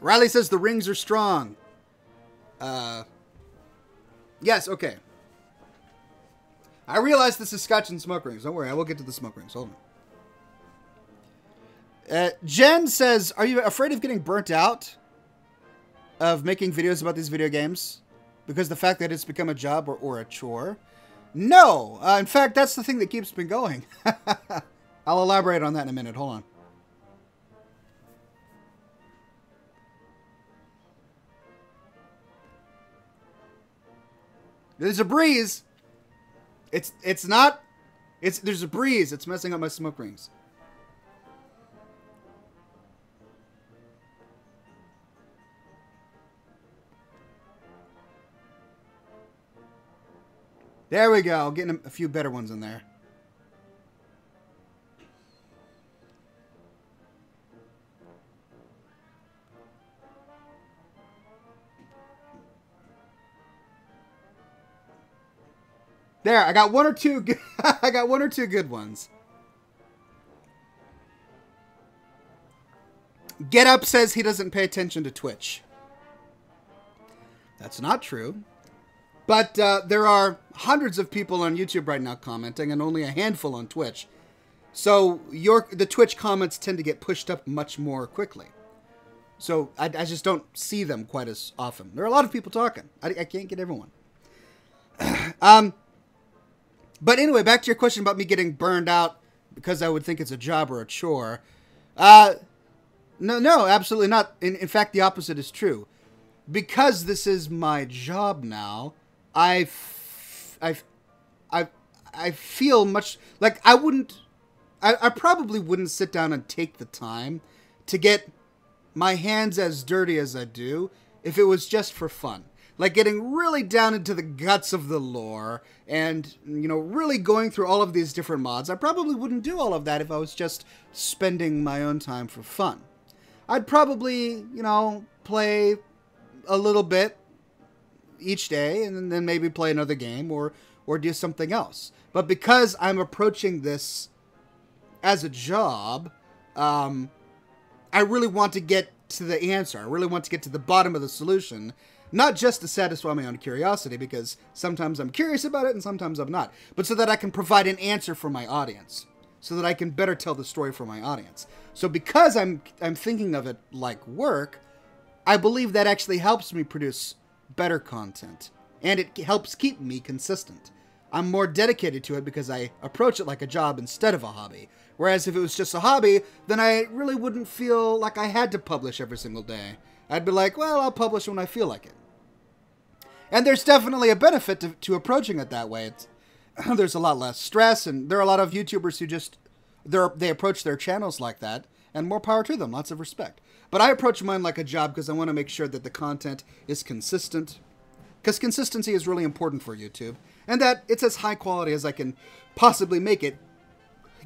Riley says the rings are strong. Uh, yes, okay. I realize this is scotch and smoke rings. Don't worry, I will get to the smoke rings. Hold on. Uh, Jen says, "Are you afraid of getting burnt out of making videos about these video games because the fact that it's become a job or, or a chore?" No. Uh, in fact, that's the thing that keeps me going. I'll elaborate on that in a minute. Hold on. There's a breeze. It's it's not it's there's a breeze. It's messing up my smoke rings. There we go. Getting a few better ones in there. There, I got one or two. Good, I got one or two good ones. Get Up says he doesn't pay attention to Twitch. That's not true. But uh, there are hundreds of people on YouTube right now commenting, and only a handful on Twitch. So your the Twitch comments tend to get pushed up much more quickly. So I, I just don't see them quite as often. There are a lot of people talking. I, I can't get everyone. um, but anyway, back to your question about me getting burned out because I would think it's a job or a chore. Uh, no, no, absolutely not. In, in fact, the opposite is true. Because this is my job now, I, I, I, I feel much like I wouldn't. I, I probably wouldn't sit down and take the time to get my hands as dirty as I do if it was just for fun like getting really down into the guts of the lore and you know really going through all of these different mods i probably wouldn't do all of that if i was just spending my own time for fun i'd probably you know play a little bit each day and then maybe play another game or or do something else but because i'm approaching this as a job um, i really want to get to the answer i really want to get to the bottom of the solution not just to satisfy my own curiosity, because sometimes I'm curious about it and sometimes I'm not, but so that I can provide an answer for my audience, so that I can better tell the story for my audience. So because I'm I'm thinking of it like work, I believe that actually helps me produce better content, and it helps keep me consistent. I'm more dedicated to it because I approach it like a job instead of a hobby. Whereas if it was just a hobby, then I really wouldn't feel like I had to publish every single day. I'd be like, well, I'll publish when I feel like it. And there's definitely a benefit to, to approaching it that way. It's, there's a lot less stress, and there are a lot of YouTubers who just they approach their channels like that, and more power to them. Lots of respect. But I approach mine like a job because I want to make sure that the content is consistent. Because consistency is really important for YouTube, and that it's as high quality as I can possibly make it,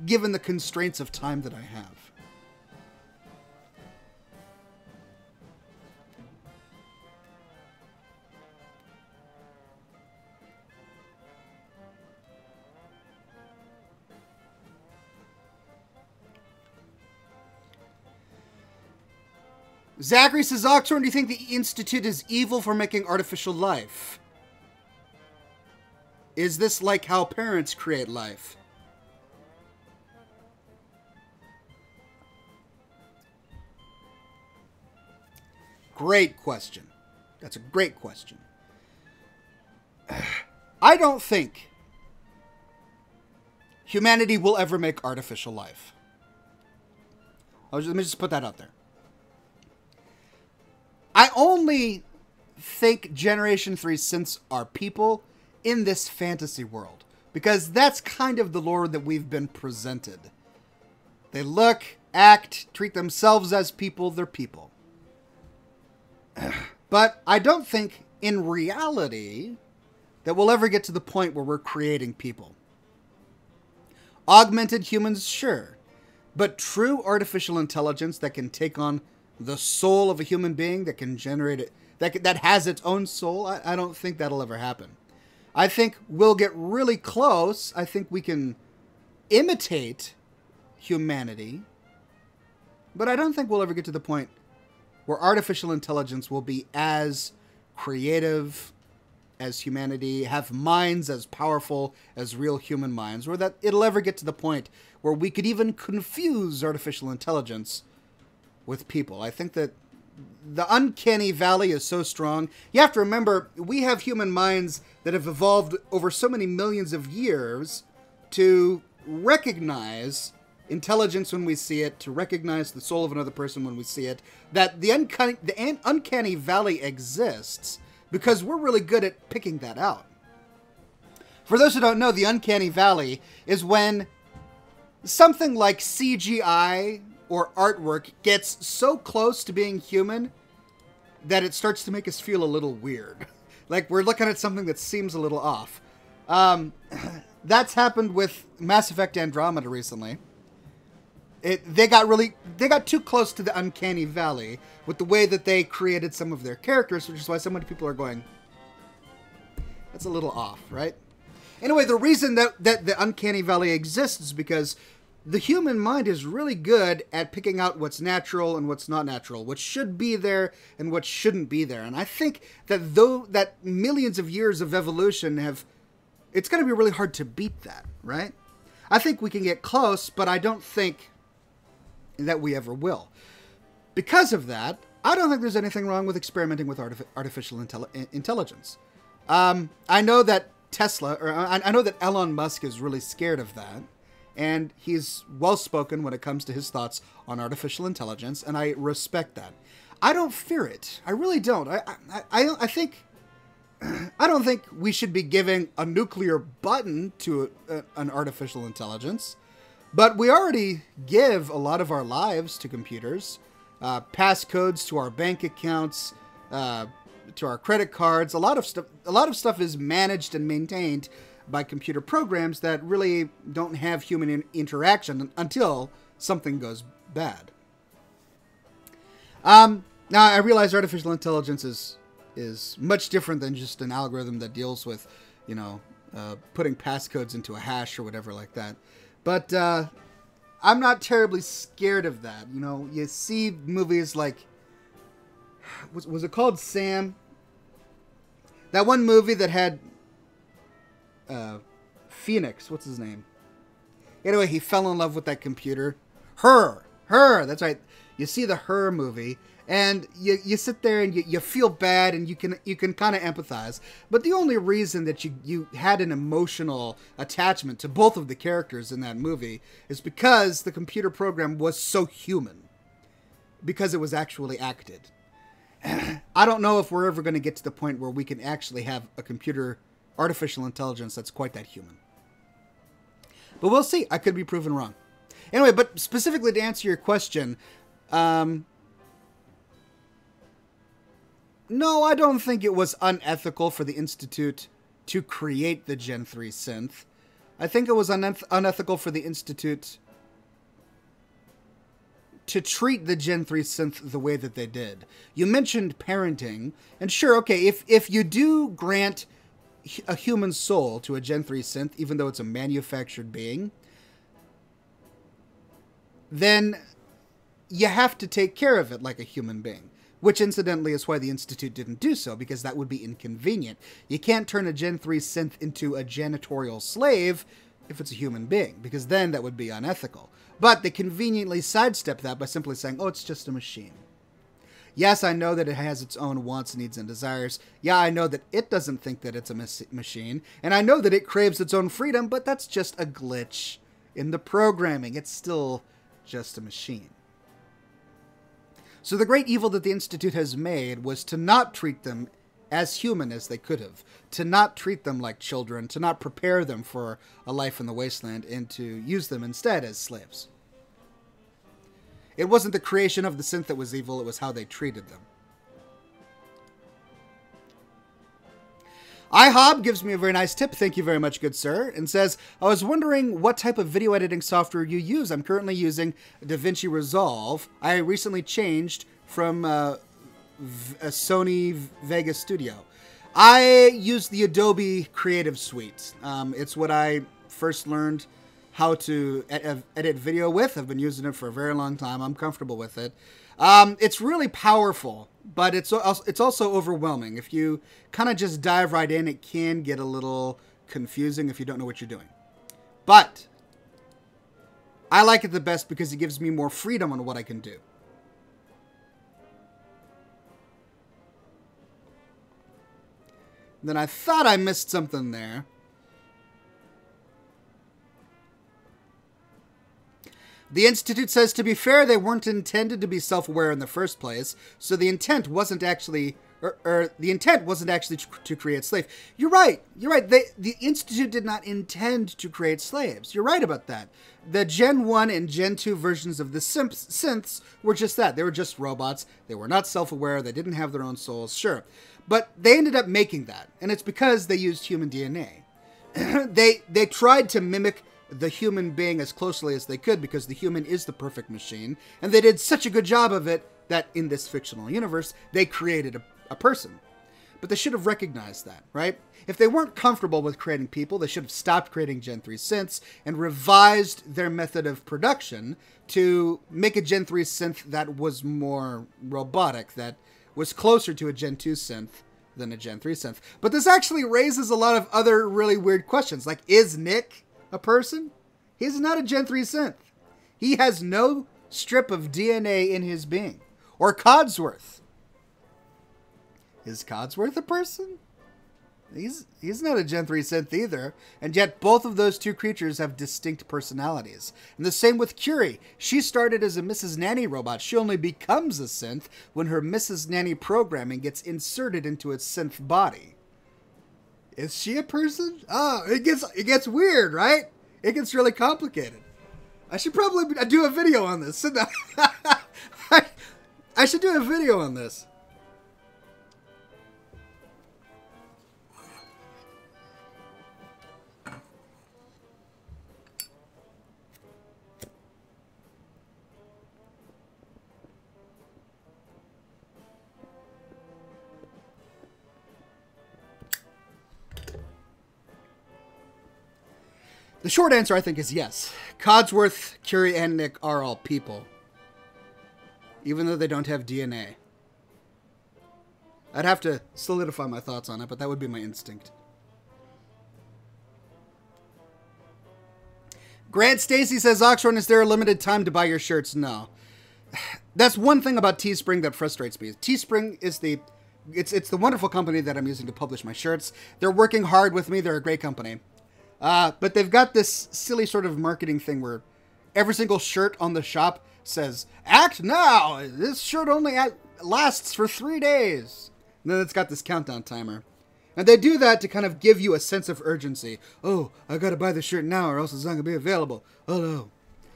given the constraints of time that I have. Zachary says, Oxhorn, do you think the Institute is evil for making artificial life? Is this like how parents create life? Great question. That's a great question. I don't think humanity will ever make artificial life. Let me just put that out there. I only think Generation 3 synths are people in this fantasy world because that's kind of the lore that we've been presented. They look, act, treat themselves as people, they're people. But I don't think in reality that we'll ever get to the point where we're creating people. Augmented humans, sure, but true artificial intelligence that can take on the soul of a human being that can generate it that that has its own soul. I, I don't think that'll ever happen. I think we'll get really close. I think we can imitate humanity, but I don't think we'll ever get to the point where artificial intelligence will be as creative as humanity, have minds as powerful as real human minds, or that it'll ever get to the point where we could even confuse artificial intelligence with people. I think that the uncanny valley is so strong. You have to remember, we have human minds that have evolved over so many millions of years to recognize intelligence when we see it, to recognize the soul of another person when we see it, that the uncanny, the uncanny valley exists because we're really good at picking that out. For those who don't know, the uncanny valley is when something like CGI or artwork gets so close to being human that it starts to make us feel a little weird. like we're looking at something that seems a little off. Um, that's happened with Mass Effect Andromeda recently. It, they got really they got too close to the uncanny valley with the way that they created some of their characters, which is why so many people are going. That's a little off, right? Anyway, the reason that that the uncanny valley exists is because the human mind is really good at picking out what's natural and what's not natural, what should be there and what shouldn't be there. And I think that though that millions of years of evolution have it's going to be really hard to beat that, right? I think we can get close, but I don't think that we ever will. Because of that, I don't think there's anything wrong with experimenting with artific- artificial intelli- intelligence. Um, I know that Tesla, or I, I know that Elon Musk is really scared of that and he's well spoken when it comes to his thoughts on artificial intelligence, and I respect that. I don't fear it. I really don't. I I, I, I think I don't think we should be giving a nuclear button to a, an artificial intelligence, but we already give a lot of our lives to computers, uh, passcodes to our bank accounts, uh, to our credit cards. A lot of stuff. A lot of stuff is managed and maintained by computer programs that really don't have human in- interaction until something goes bad. Um, now I realize artificial intelligence is is much different than just an algorithm that deals with, you know, uh, putting passcodes into a hash or whatever like that. But uh, I'm not terribly scared of that. You know, you see movies like was was it called Sam? That one movie that had uh, Phoenix. What's his name? Anyway, he fell in love with that computer. Her, her. That's right. You see the her movie, and you, you sit there and you, you feel bad, and you can you can kind of empathize. But the only reason that you you had an emotional attachment to both of the characters in that movie is because the computer program was so human, because it was actually acted. I don't know if we're ever going to get to the point where we can actually have a computer artificial intelligence that's quite that human. But we'll see. I could be proven wrong. Anyway, but specifically to answer your question, um, no, I don't think it was unethical for the Institute to create the Gen 3 synth. I think it was uneth- unethical for the Institute to treat the Gen 3 synth the way that they did. You mentioned parenting, and sure, okay, if, if you do grant a human soul to a Gen 3 synth, even though it's a manufactured being, then you have to take care of it like a human being. Which, incidentally, is why the Institute didn't do so, because that would be inconvenient. You can't turn a Gen 3 synth into a janitorial slave if it's a human being, because then that would be unethical. But they conveniently sidestep that by simply saying, oh, it's just a machine. Yes, I know that it has its own wants, needs, and desires. Yeah, I know that it doesn't think that it's a machine. And I know that it craves its own freedom, but that's just a glitch in the programming. It's still just a machine. So the great evil that the Institute has made was to not treat them as human as they could have, to not treat them like children, to not prepare them for a life in the wasteland, and to use them instead as slaves. It wasn't the creation of the synth that was evil, it was how they treated them. iHob gives me a very nice tip, thank you very much, good sir, and says, I was wondering what type of video editing software you use. I'm currently using DaVinci Resolve. I recently changed from uh, a Sony Vegas Studio. I use the Adobe Creative Suite. Um, it's what I first learned how to ed- edit video with. I've been using it for a very long time. I'm comfortable with it. Um, it's really powerful, but it's it's also overwhelming. If you kind of just dive right in, it can get a little confusing if you don't know what you're doing. But I like it the best because it gives me more freedom on what I can do. Then I thought I missed something there. The Institute says, to be fair, they weren't intended to be self aware in the first place, so the intent wasn't actually. Or, or the intent wasn't actually to, create slaves. You're right. You're right. They, the Institute did not intend to create slaves. You're right about that. The Gen 1 and Gen 2 versions of the simps, synths were just that. They were just robots. They were not self aware. They didn't have their own souls. Sure. But they ended up making that, and it's because they used human DNA. they they tried to mimic the human being as closely as they could because the human is the perfect machine, and they did such a good job of it that in this fictional universe, they created a, a person. But they should have recognized that, right? If they weren't comfortable with creating people, they should have stopped creating Gen 3 synths and revised their method of production to make a Gen 3 synth that was more robotic, that was closer to a Gen 2 synth than a Gen 3 synth. But this actually raises a lot of other really weird questions. Like, is Nick a person? He's not a Gen 3 synth. He has no strip of DNA in his being. Or Codsworth. Is Codsworth a person? He's he's not a Gen 3 synth either, and yet both of those two creatures have distinct personalities. And the same with Curie. She started as a Mrs. Nanny robot. She only becomes a synth when her Mrs. Nanny programming gets inserted into its synth body. Is she a person? Oh, it gets it gets weird, right? It gets really complicated. I should probably do a video on this. I should do a video on this. The short answer, I think, is yes. Codsworth, Curie, and Nick are all people, even though they don't have DNA. I'd have to solidify my thoughts on it, but that would be my instinct. Grant Stacy says, Oxhorn, is there a limited time to buy your shirts? No. That's one thing about Teespring that frustrates me. Teespring is the it's it's the wonderful company that I'm using to publish my shirts. They're working hard with me. They're a great company. Uh, but they've got this silly sort of marketing thing where every single shirt on the shop says, Act now! This shirt only lasts for three days. And then it's got this countdown timer. And they do that to kind of give you a sense of urgency. Oh, I gotta buy the shirt now or else it's not gonna be available. Oh no.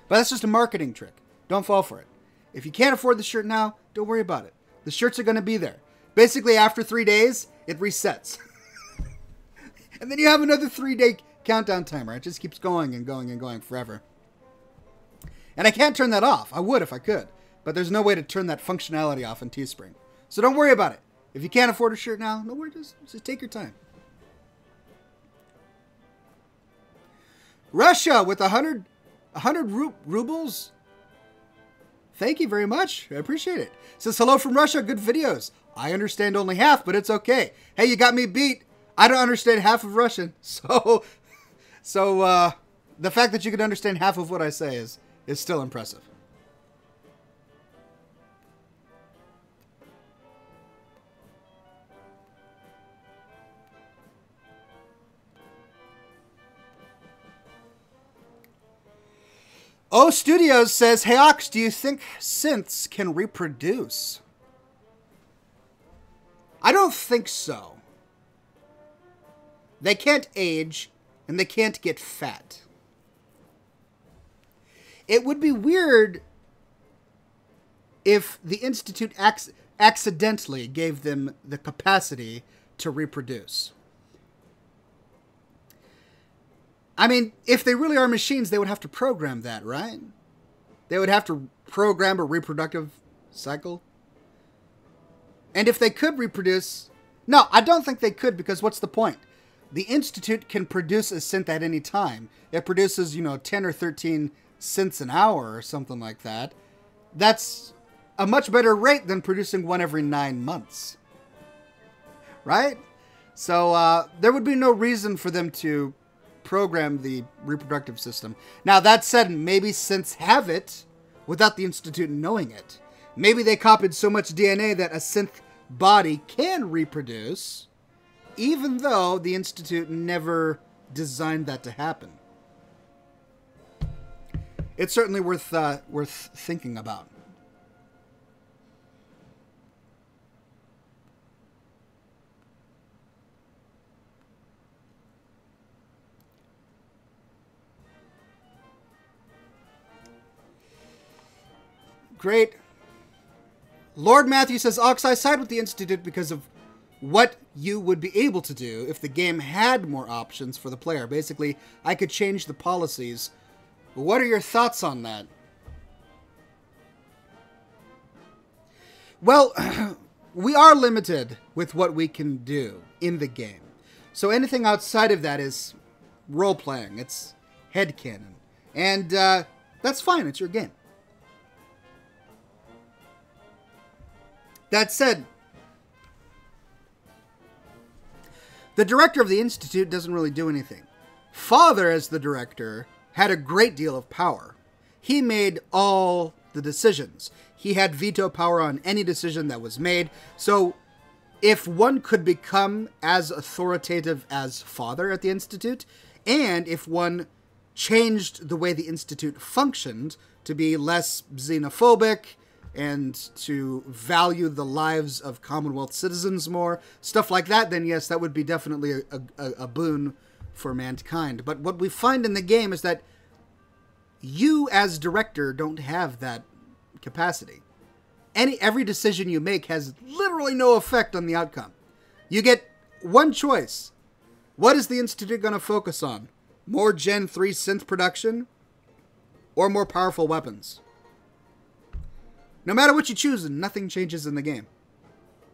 But that's just a marketing trick. Don't fall for it. If you can't afford the shirt now, don't worry about it. The shirts are gonna be there. Basically, after three days, it resets. and then you have another three day countdown timer. It just keeps going and going and going forever. And I can't turn that off. I would if I could, but there's no way to turn that functionality off in Teespring. So don't worry about it. If you can't afford a shirt now, no worries. Just, just take your time. Russia with 100, 100 ru- rubles. Thank you very much. I appreciate it. Says hello from Russia. Good videos. I understand only half, but it's okay. Hey, you got me beat. I don't understand half of Russian, so so uh, the fact that you can understand half of what I say is is still impressive. O Studios says, Hey Ox, do you think synths can reproduce? I don't think so. They can't age, and they can't get fat. It would be weird if the Institute ac- accidentally gave them the capacity to reproduce. I mean, if they really are machines, they would have to program that, right? They would have to program a reproductive cycle. And if they could reproduce. No, I don't think they could because what's the point? The Institute can produce a synth at any time. It produces, you know, 10 or 13 synths an hour or something like that. That's a much better rate than producing one every nine months. Right? So uh, there would be no reason for them to program the reproductive system. Now, that said, maybe synths have it without the Institute knowing it. Maybe they copied so much DNA that a synth body can reproduce even though the Institute never designed that to happen. It's certainly worth uh, worth thinking about. Great. Lord Matthew says, Ox, I side with the Institute because of what you would be able to do if the game had more options for the player. Basically, I could change the policies. What are your thoughts on that? Well, we are limited with what we can do in the game. So anything outside of that is role playing. It's head headcanon. And uh, that's fine. It's your game. That said, the director of the Institute doesn't really do anything. Father, as the director, had a great deal of power. He made all the decisions. He had veto power on any decision that was made. So, if one could become as authoritative as Father at the Institute, and if one changed the way the Institute functioned to be less xenophobic, and to value the lives of Commonwealth citizens more, stuff like that, then yes, that would be definitely a, a, a boon for mankind. But what we find in the game is that you, as director, don't have that capacity. Any every decision you make has literally no effect on the outcome. You get one choice. What is the institute going to focus on? More Gen 3 synth production or more powerful weapons? No matter what you choose, nothing changes in the game.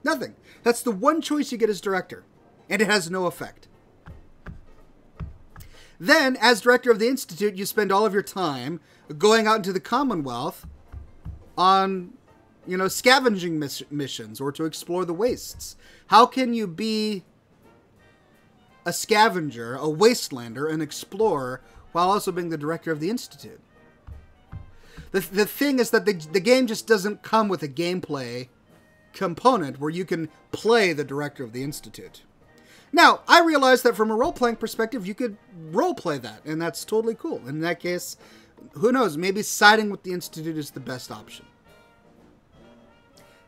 Nothing. That's the one choice you get as director, and it has no effect. Then, as director of the Institute, you spend all of your time going out into the Commonwealth on, you know, scavenging miss- missions or to explore the wastes. How can you be a scavenger, a wastelander, an explorer, while also being the director of the Institute? The, the thing is that the, the game just doesn't come with a gameplay component where you can play the director of the institute. Now, I realize that from a role playing perspective, you could role play that, and that's totally cool. In that case, who knows? Maybe siding with the institute is the best option.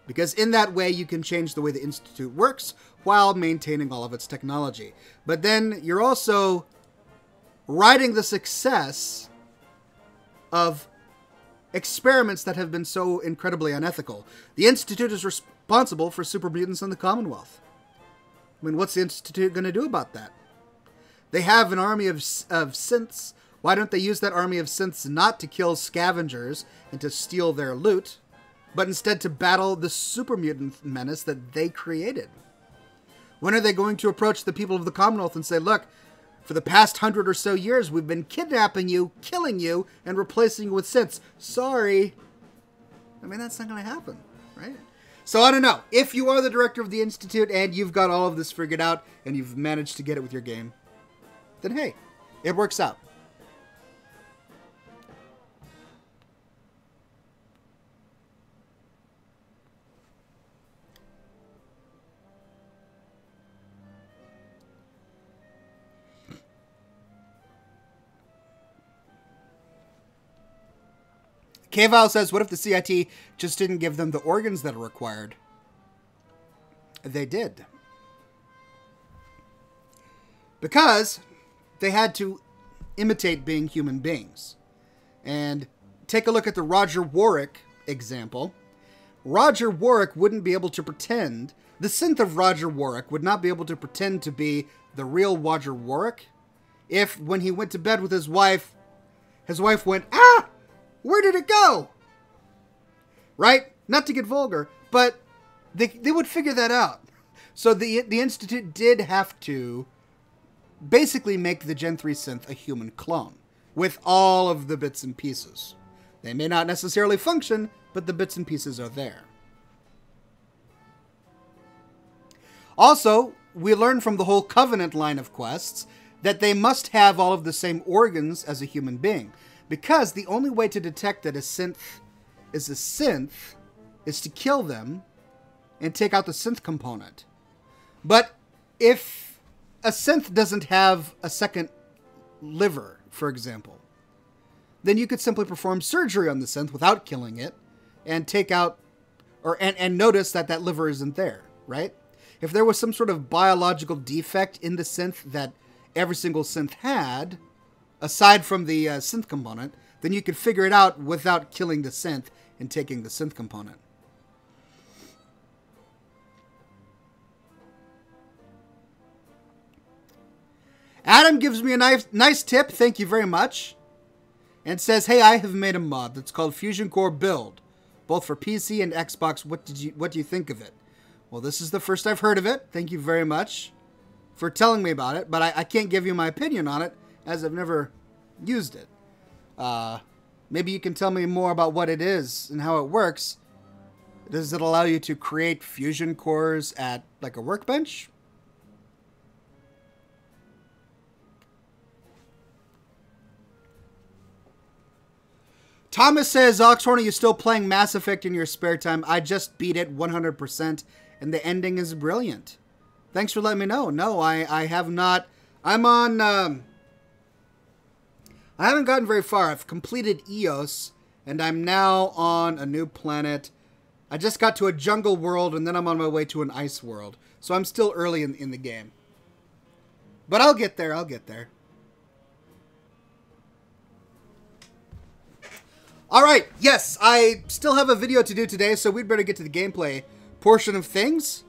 Because in that way, you can change the way the institute works while maintaining all of its technology. But then you're also riding the success of experiments that have been so incredibly unethical. The Institute is responsible for super mutants in the Commonwealth. I mean, what's the Institute going to do about that? They have an army of, of synths. Why don't they use that army of synths not to kill scavengers and to steal their loot, but instead to battle the super mutant menace that they created? When are they going to approach the people of the Commonwealth and say, look, for the past hundred or so years, we've been kidnapping you, killing you, and replacing you with synths. Sorry. I mean, that's not going to happen, right? So I don't know. If you are the director of the Institute and you've got all of this figured out and you've managed to get it with your game, then hey, it works out. Kval says, what if the CIT just didn't give them the organs that are required? They did. Because they had to imitate being human beings. And take a look at the Roger Warwick example. Roger Warwick wouldn't be able to pretend, the synth of Roger Warwick would not be able to pretend to be the real Roger Warwick if, when he went to bed with his wife, his wife went, ah! Where did it go? Right? Not to get vulgar, but they, they would figure that out. So the the institute did have to basically make the Gen 3 synth a human clone with all of the bits and pieces. They may not necessarily function, but the bits and pieces are there. Also, we learn from the whole Covenant line of quests that they must have all of the same organs as a human being. Because the only way to detect that a synth is a synth is to kill them and take out the synth component. But if a synth doesn't have a second liver, for example, then you could simply perform surgery on the synth without killing it and take out or and, and notice that that liver isn't there, right? If there was some sort of biological defect in the synth that every single synth had, aside from the uh, synth component, then you could figure it out without killing the synth and taking the synth component. Adam gives me a nice, nice tip, thank you very much, and says, "Hey, I have made a mod that's called Fusion Core Build, both for PC and Xbox. What did you what do you think of it?" Well, this is the first I've heard of it. Thank you very much for telling me about it, but I, I can't give you my opinion on it as I've never used it. Uh, maybe you can tell me more about what it is and how it works. Does it allow you to create fusion cores at like a workbench? Thomas says, Oxhorn, are you still playing Mass Effect in your spare time? I just beat it 100%, and the ending is brilliant. Thanks for letting me know. No, I, I have not. I'm on. Um, I haven't gotten very far. I've completed Eos, and I'm now on a new planet. I just got to a jungle world, and then I'm on my way to an ice world. So I'm still early in, in the game. But I'll get there. I'll get there. All right, yes, I still have a video to do today, so we'd better get to the gameplay portion of things.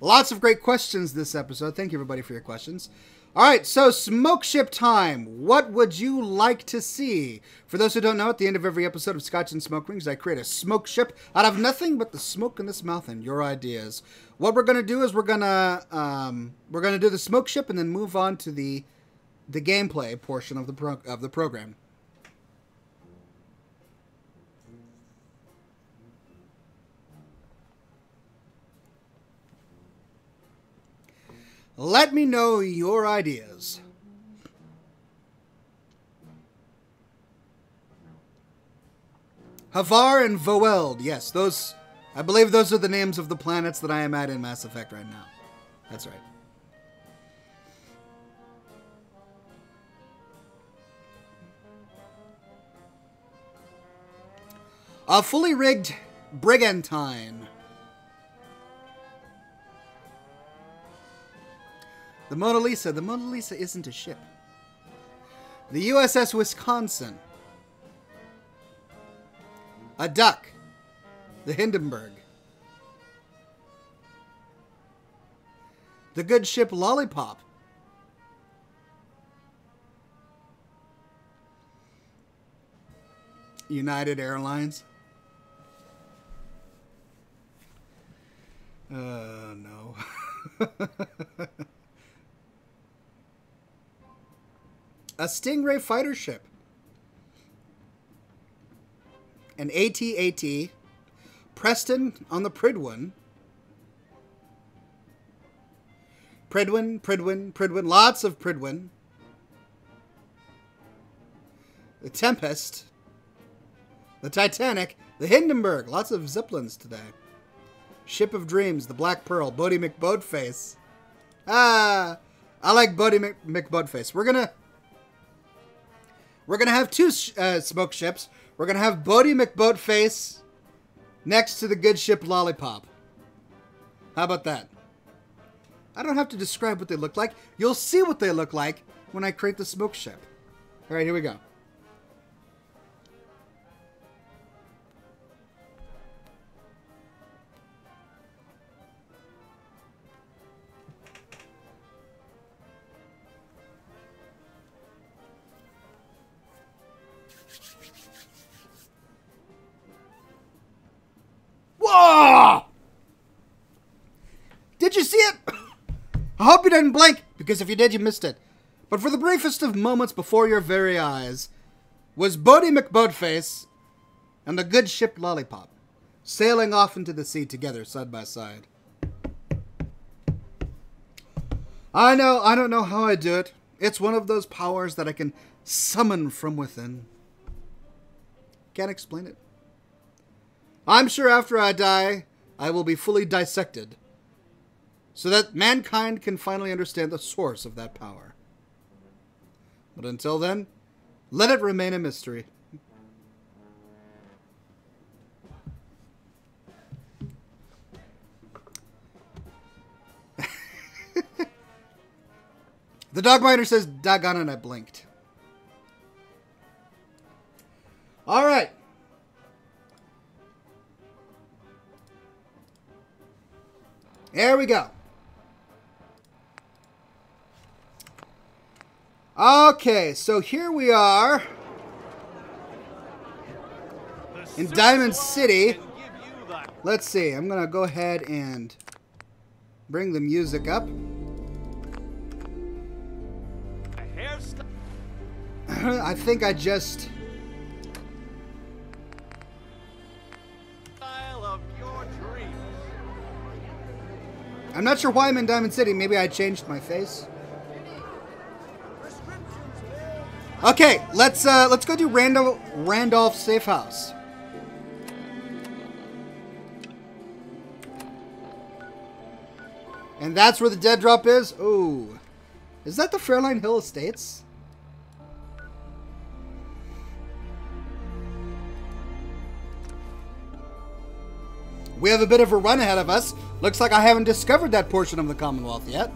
Lots of great questions this episode. Thank you, everybody, for your questions. All right, so smoke ship time. What would you like to see? For those who don't know, at the end of every episode of Scotch and Smoke Rings, I create a smoke ship out of nothing but the smoke in this mouth and your ideas. What we're gonna do is we're gonna um, we're gonna do the smoke ship and then move on to the the gameplay portion of the pro- of the program. Let me know your ideas. Havarl and Voeld. Yes, those. I believe those are the names of the planets that I am at in Mass Effect right now. That's right. A fully rigged brigantine. The Mona Lisa. The Mona Lisa isn't a ship. The USS Wisconsin. A duck. The Hindenburg. The good ship Lollipop. United Airlines. Uh, no. a Stingray fighter ship, an AT-AT, Preston on the Prydwen, Prydwen, Prydwen, Prydwen, lots of Prydwen, the Tempest, the Titanic, the Hindenburg, lots of Zeppelins today. Ship of Dreams, the Black Pearl, Boaty McBoatface. Ah, I like Boaty Mc, McBoatface. We're gonna we're gonna have two uh, smoke ships. We're gonna have Boaty McBoatface next to the good ship Lollipop. How about that? I don't have to describe what they look like. You'll see what they look like when I create the smoke ship. All right, here we go. I hope you didn't blink, because if you did, you missed it. But for the briefest of moments before your very eyes was Boaty McBoatface and the good ship Lollipop sailing off into the sea together, side by side. I know, I don't know how I do it. It's one of those powers that I can summon from within. Can't explain it. I'm sure after I die, I will be fully dissected so that mankind can finally understand the source of that power. But until then, let it remain a mystery. the dog miner says, Dagon, and I blinked. All right. There we go. Okay, so here we are in Diamond City. Let's see, I'm going to go ahead and bring the music up. I think I just I'm not sure why I'm in Diamond City. Maybe I changed my face. Okay, let's uh, let's go do Randolph Randolph Safe House. And that's where the dead drop is? Oh. Is that the Fairline Hill Estates? We have a bit of a run ahead of us. Looks like I haven't discovered that portion of the Commonwealth yet.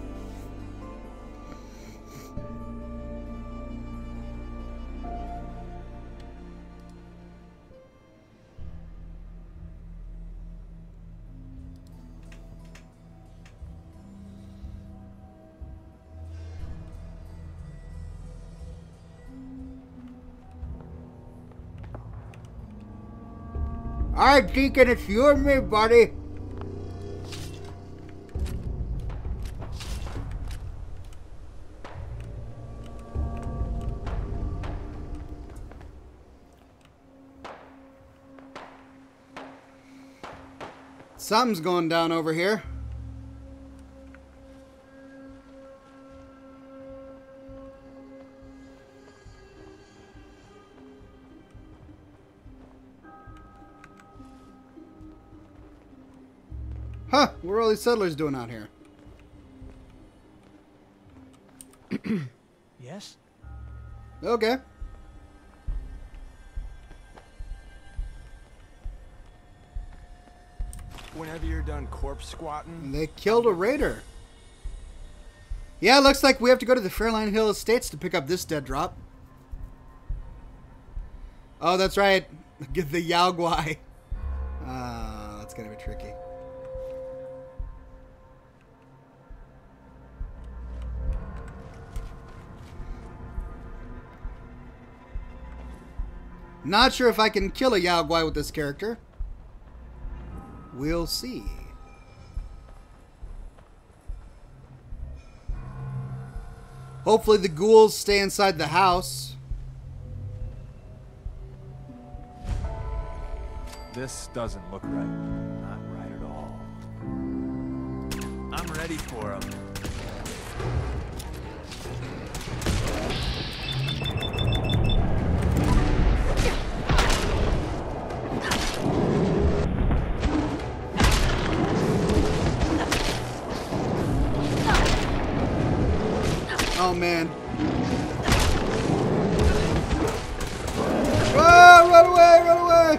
Alright, Deacon, it's you and me, buddy. Something's going down over here. All these settlers doing out here? yes? Okay. Whenever you're done corpse squatting. They killed a raider. Yeah, looks like we have to go to the Fairline Hill Estates to pick up this dead drop. Oh, that's right. Get the Yao Not sure if I can kill a Yao Guai with this character. We'll see. Hopefully the ghouls stay inside the house. This doesn't look right. Not right at all. I'm ready for him. Man. Whoa, run away, run away!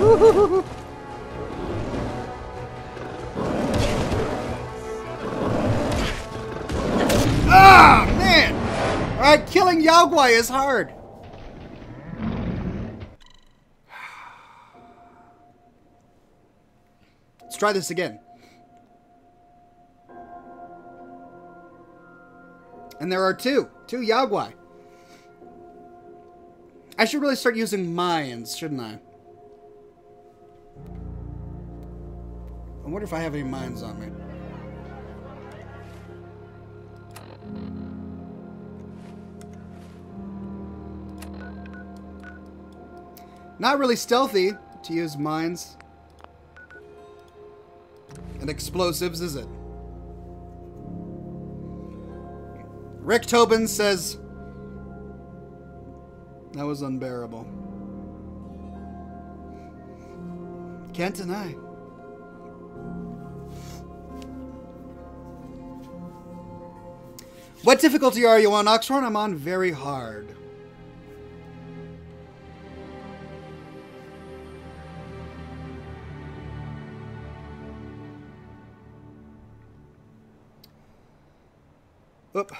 ah, man! Alright, killing Yao is hard. Let's try this again. And there are two. Two Yao Guai. I should really start using mines, shouldn't I? I wonder if I have any mines on me. Not really stealthy to use mines and explosives, is it? Rick Tobin says, that was unbearable. Can't deny. What difficulty are you on, Oxhorn? I'm on very hard. Oop.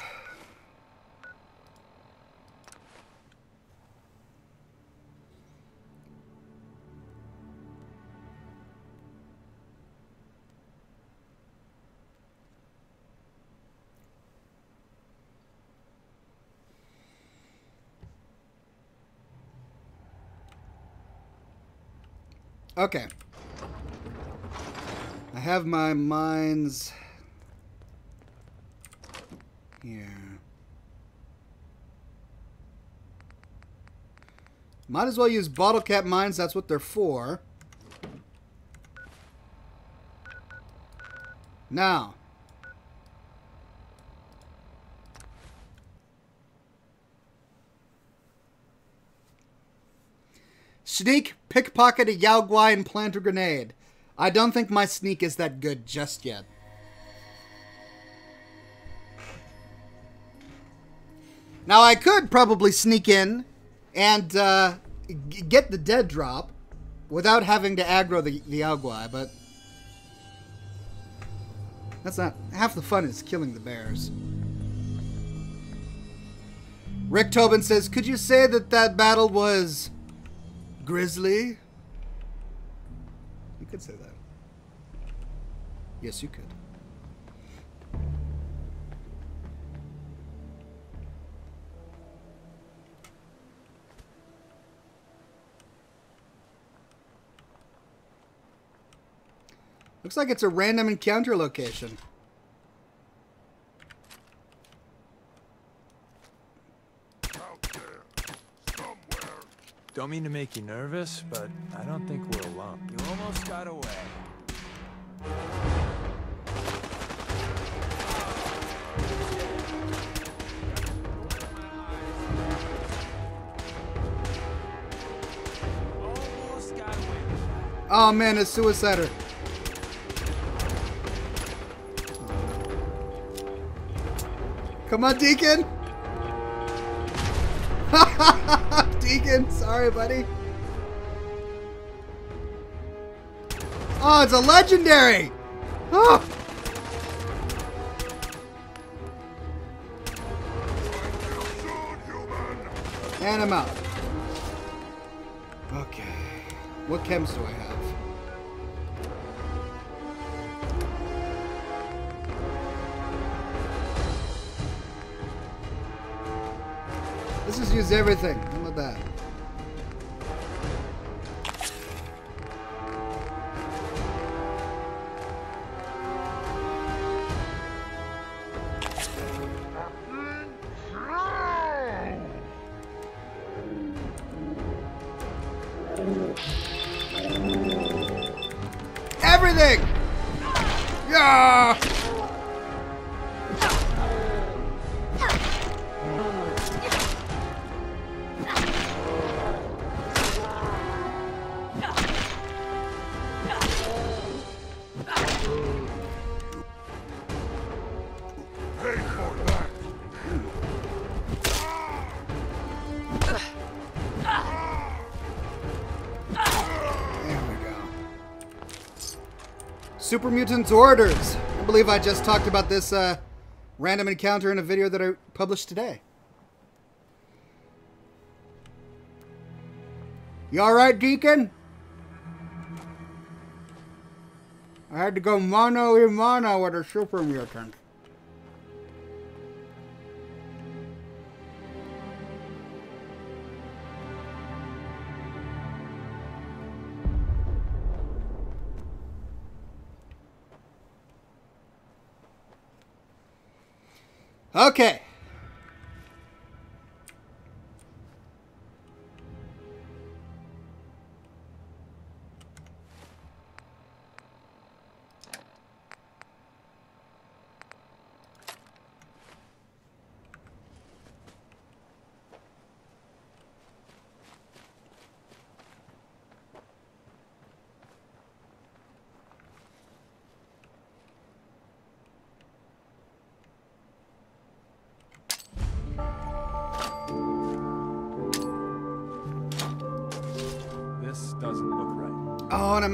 Okay. I have my mines here. Might as well use bottle cap mines, that's what they're for. Now. Sneak, pickpocket a Yao and plant a grenade. I don't think my sneak is that good just yet. Now I could probably sneak in and uh, get the dead drop without having to aggro the, the but that's not half the fun is killing the bears. Rick Tobin says, "Could you say that that battle was grisly?" You could say that. Yes, you could. Looks like it's a random encounter location. Don't mean to make you nervous, but I don't think we're alone. You almost got away. Almost got away. Oh man, it's suicider. Come on, Deacon. Deacon, sorry, buddy. Oh, it's a legendary. Oh. And I'm out. Okay. What chems do I have? Let's just use? Everything! Super Mutants Orders. I believe I just talked about this uh, random encounter in a video that I published today. You alright, Deacon? I had to go mono a mono with a super mutant. Okay.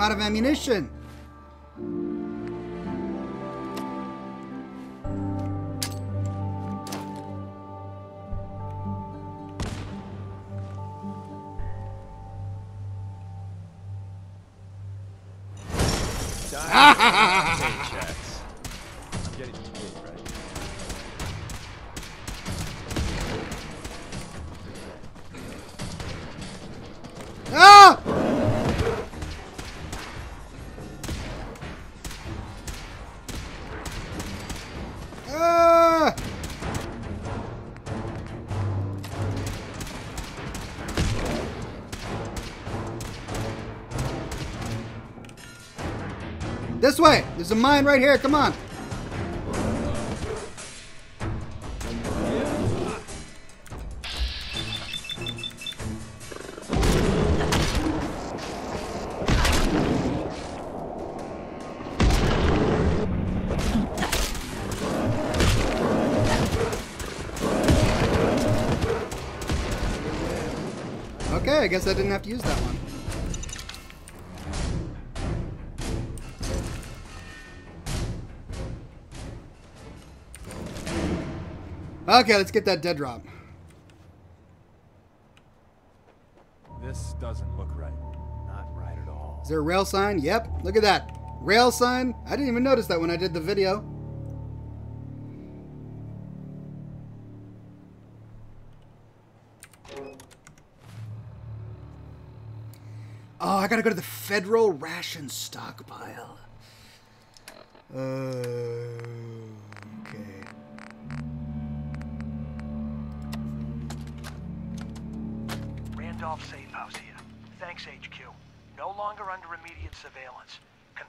Out of ammunition. There's a mine right here, come on! Okay, I guess I didn't have to use that one. Okay, let's get that dead drop. This doesn't look right. Not right at all. Is there a rail sign? Yep, look at that. Rail sign? I didn't even notice that when I did the video. Oh, I gotta go to the federal ration stockpile. Uh,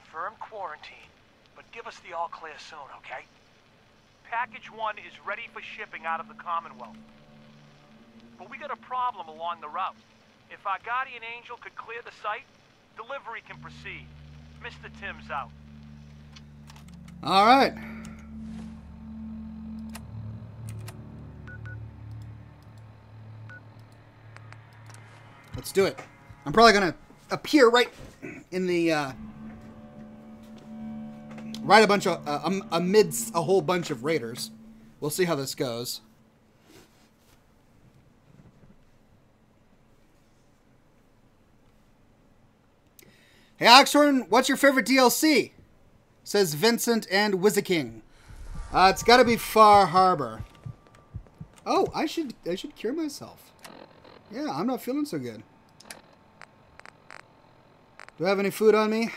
Confirmed quarantine, but give us the all clear soon, okay? Package 1 is ready for shipping out of the Commonwealth. But we got a problem along the route. If our guardian angel could clear the site, delivery can proceed. Mr. Tim's out. All right. Let's do it. I'm probably gonna appear right in the uh, right a bunch of uh, amidst a whole bunch of raiders. We'll see how this goes. Hey Oxhorn, what's your favorite DLC? Says Vincent and Wizzaking. Uh, it's got to be Far Harbor. Oh, I should I should cure myself. Yeah, I'm not feeling so good. Do I have any food on me?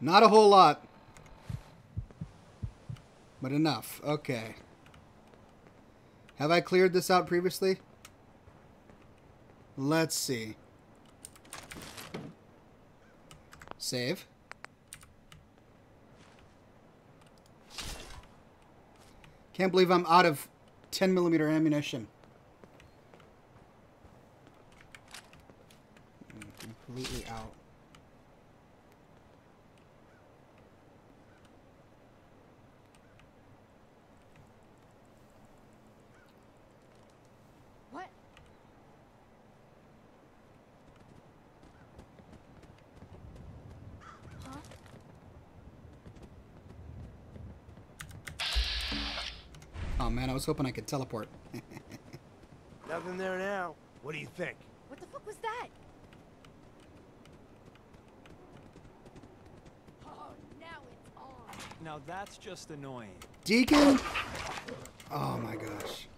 Not a whole lot. But enough. Okay. Have I cleared this out previously? Let's see. Save. Can't believe I'm out of 10 millimeter ammunition. Completely out. Was hoping I could teleport. Nothing there now. What do you think? What the fuck was that? Oh, now it's on. Now that's just annoying. Deacon? Oh my gosh.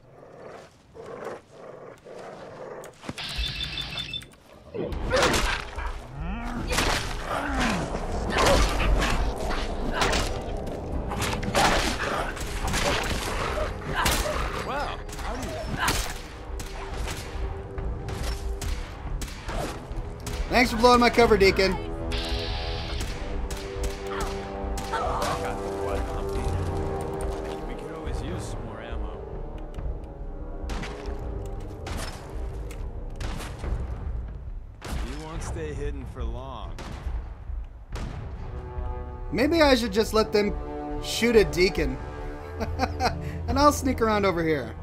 Stay hidden for long. Maybe I should just let them shoot a deacon. and I'll sneak around over here.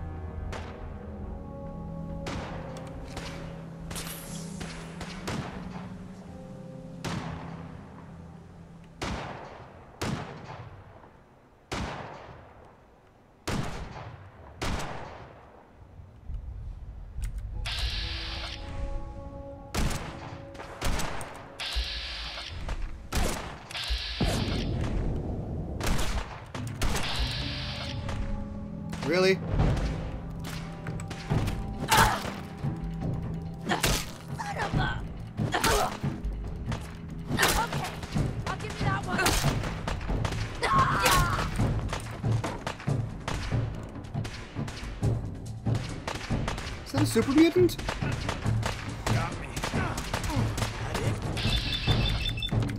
Is that a super mutant?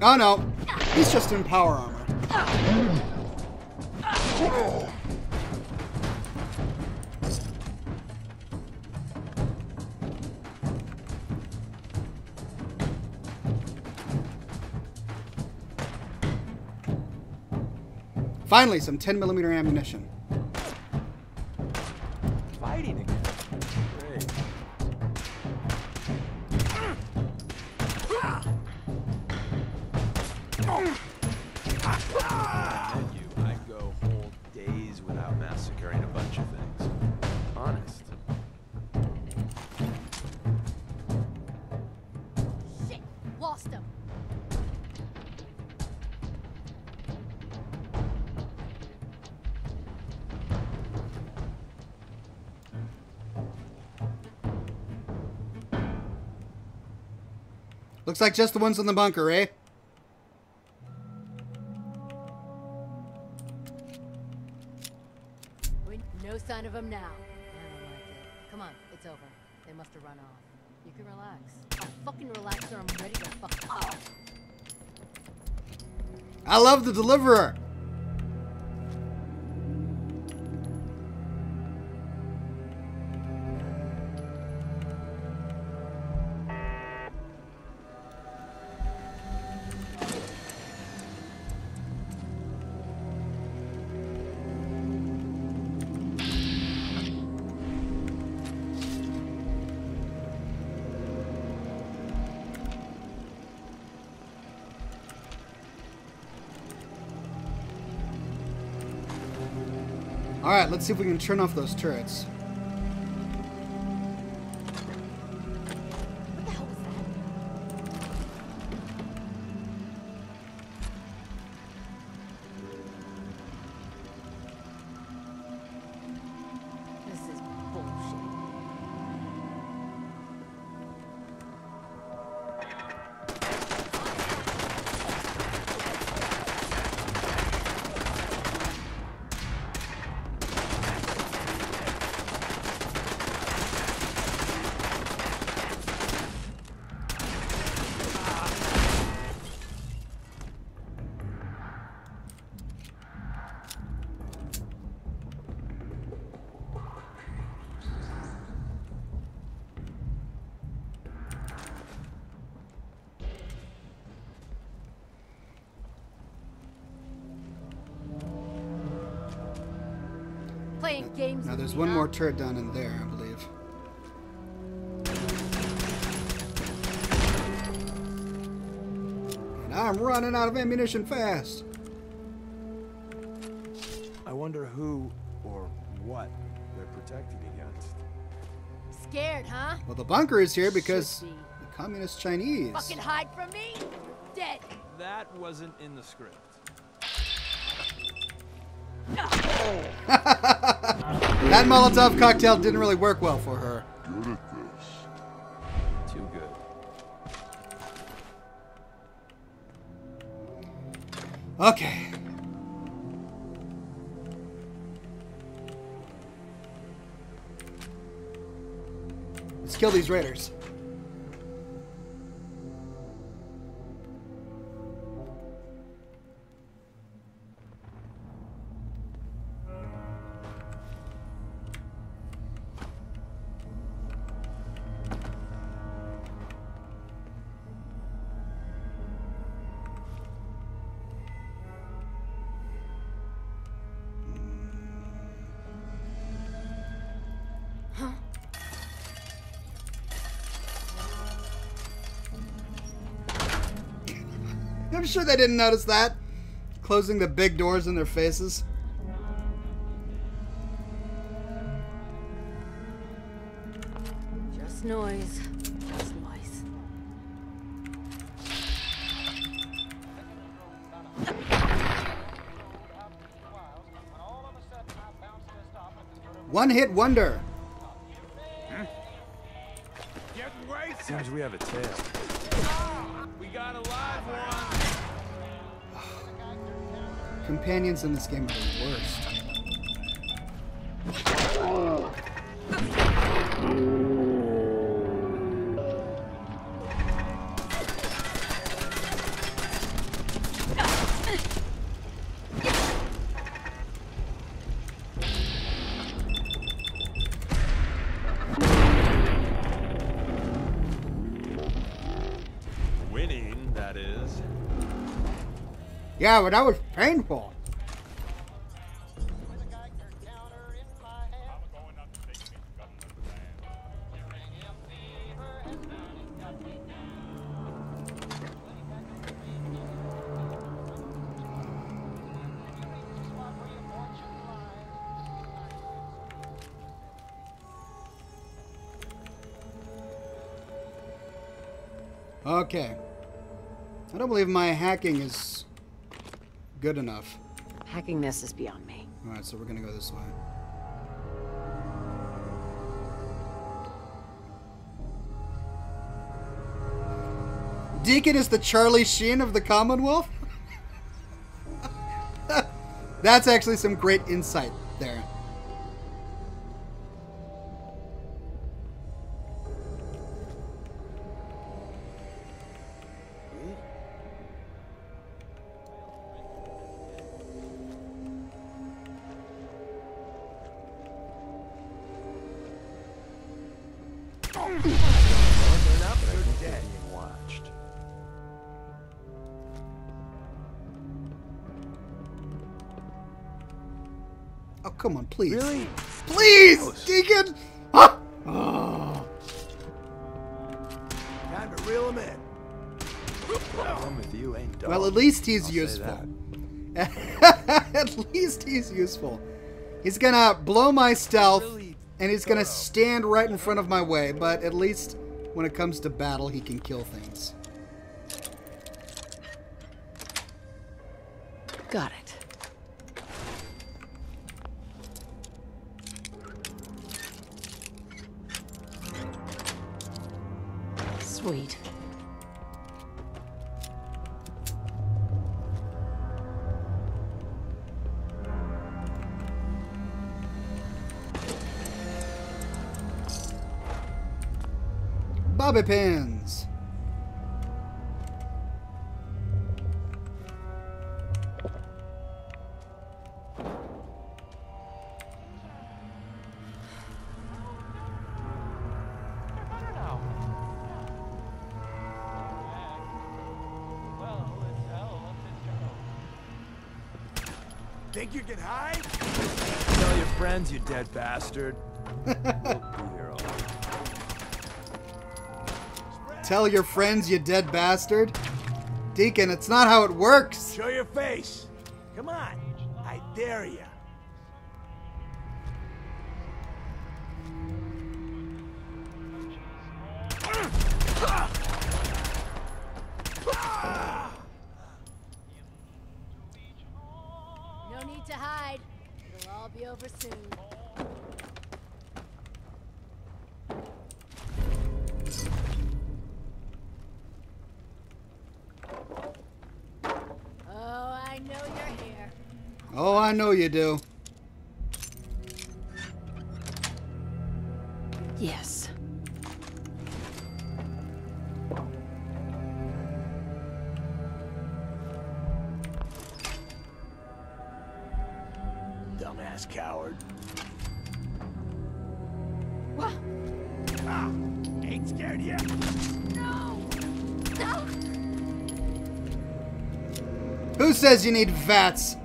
Oh no, he's just in power armor. Finally, some 10 millimeter ammunition. Looks like just the ones in the bunker, eh? No sign of them now. I don't like it. Come on, it's over. They must have run off. You can relax. I'll fucking relax or I'm ready to fuck off. I love the deliverer. Let's see if we can turn off those turrets. More turret down in there, I believe. And I'm running out of ammunition fast. I wonder who or what they're protecting against. Scared, huh? Well, the bunker is here because be. the communist Chinese. Fucking hide from me? Dead. That wasn't in the script. That Molotov cocktail didn't really work well for her. Good at this. Too good. Okay. Let's kill these raiders. Sure they didn't notice that. Closing the big doors in their faces. Just noise. Just noise. One hit wonder. Seems we have a tail. Companions in this game are the worst. Winning. Yeah, but that was painful. Okay. I don't believe my hacking is good enough. Hacking this is beyond me. Alright, so we're gonna go this way. Deacon is the Charlie Sheen of the Commonwealth? That's actually some great insight he's I'll useful. At least he's useful. He's gonna blow my stealth, and he's gonna stand right in front of my way, but at least when it comes to battle, he can kill things. Got it. Sweet. Bobby pins. Think you can hide? Tell your friends, you dead bastard. Tell your friends, you dead bastard. Deacon, it's not how it works. Show your face. Come on. I dare you. Do. Yes. Dumbass coward. What? Ah, ain't scared yet. No! No! Who says you need VATS?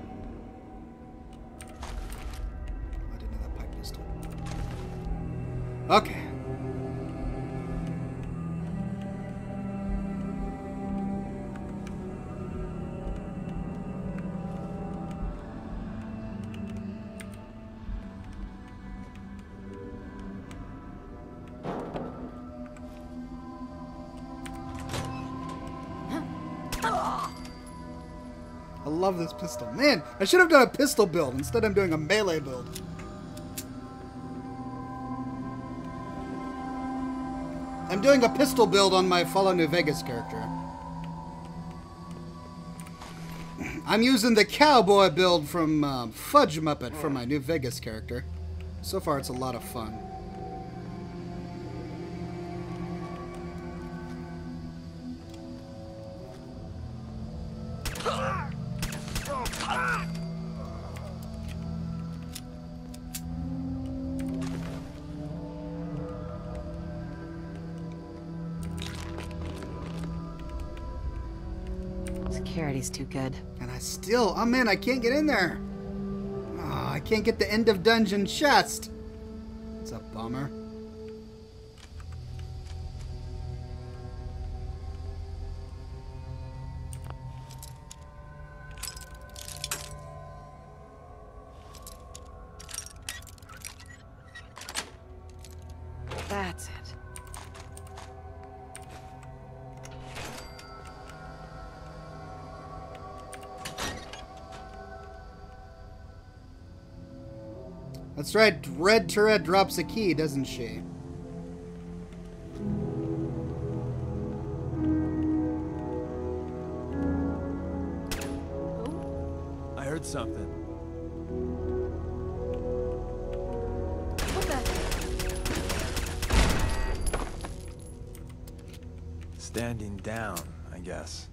Pistol. Man, I should have done a pistol build. Instead, I'm doing a melee build. I'm doing a pistol build on my Fallout New Vegas character. I'm using the cowboy build from um, Fudge Muppet for my New Vegas character. So far, it's a lot of fun. Too good. And I still, oh man, I can't get in there. Oh, I can't get the end of dungeon chest. It's a bummer. That's right, Red Tourette drops a key, doesn't she? I heard something. Standing down, I guess.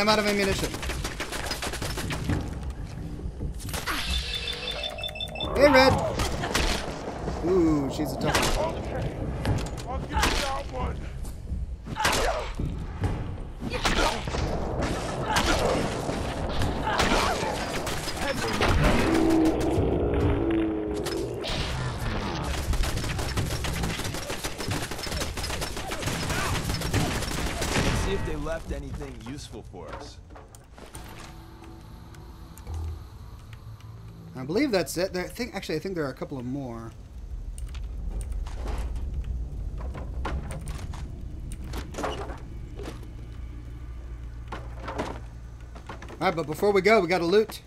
I'm out of ammunition. That's it. There, I think actually, I think there are a couple of more. All right, but before we go, we got to loot.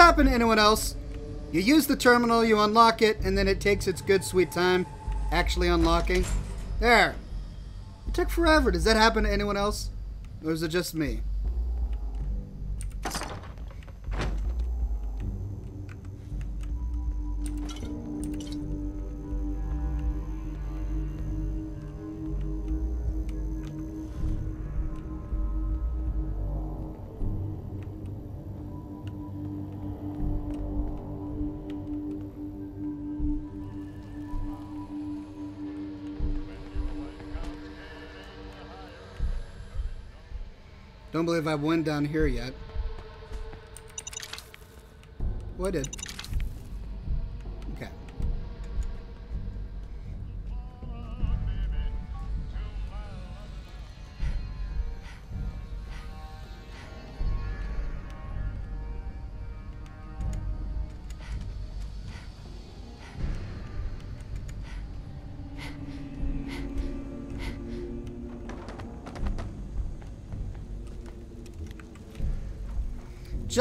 Happen to anyone else? You use the terminal, you unlock it, and then it takes its good sweet time actually unlocking. There. It took forever. Does that happen to anyone else? Or is it just me? Don't believe I've won down here yet. Oh, I did.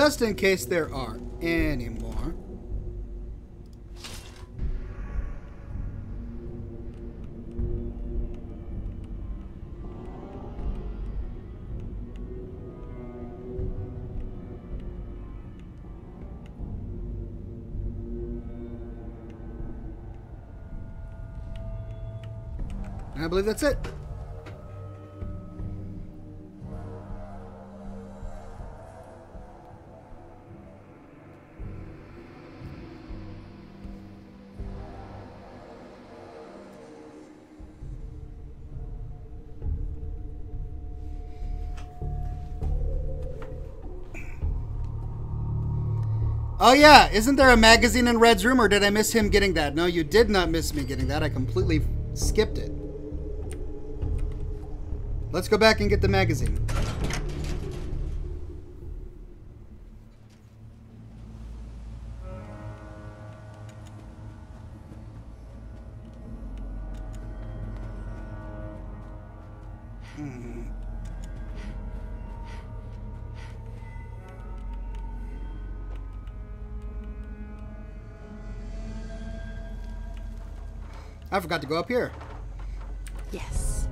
Just in case there are any more. I believe that's it. Oh yeah, isn't there a magazine in Red's room or did I miss him getting that? No, you did not miss me getting that. I completely skipped it. Let's go back and get the magazine. I forgot to go up here. Yes.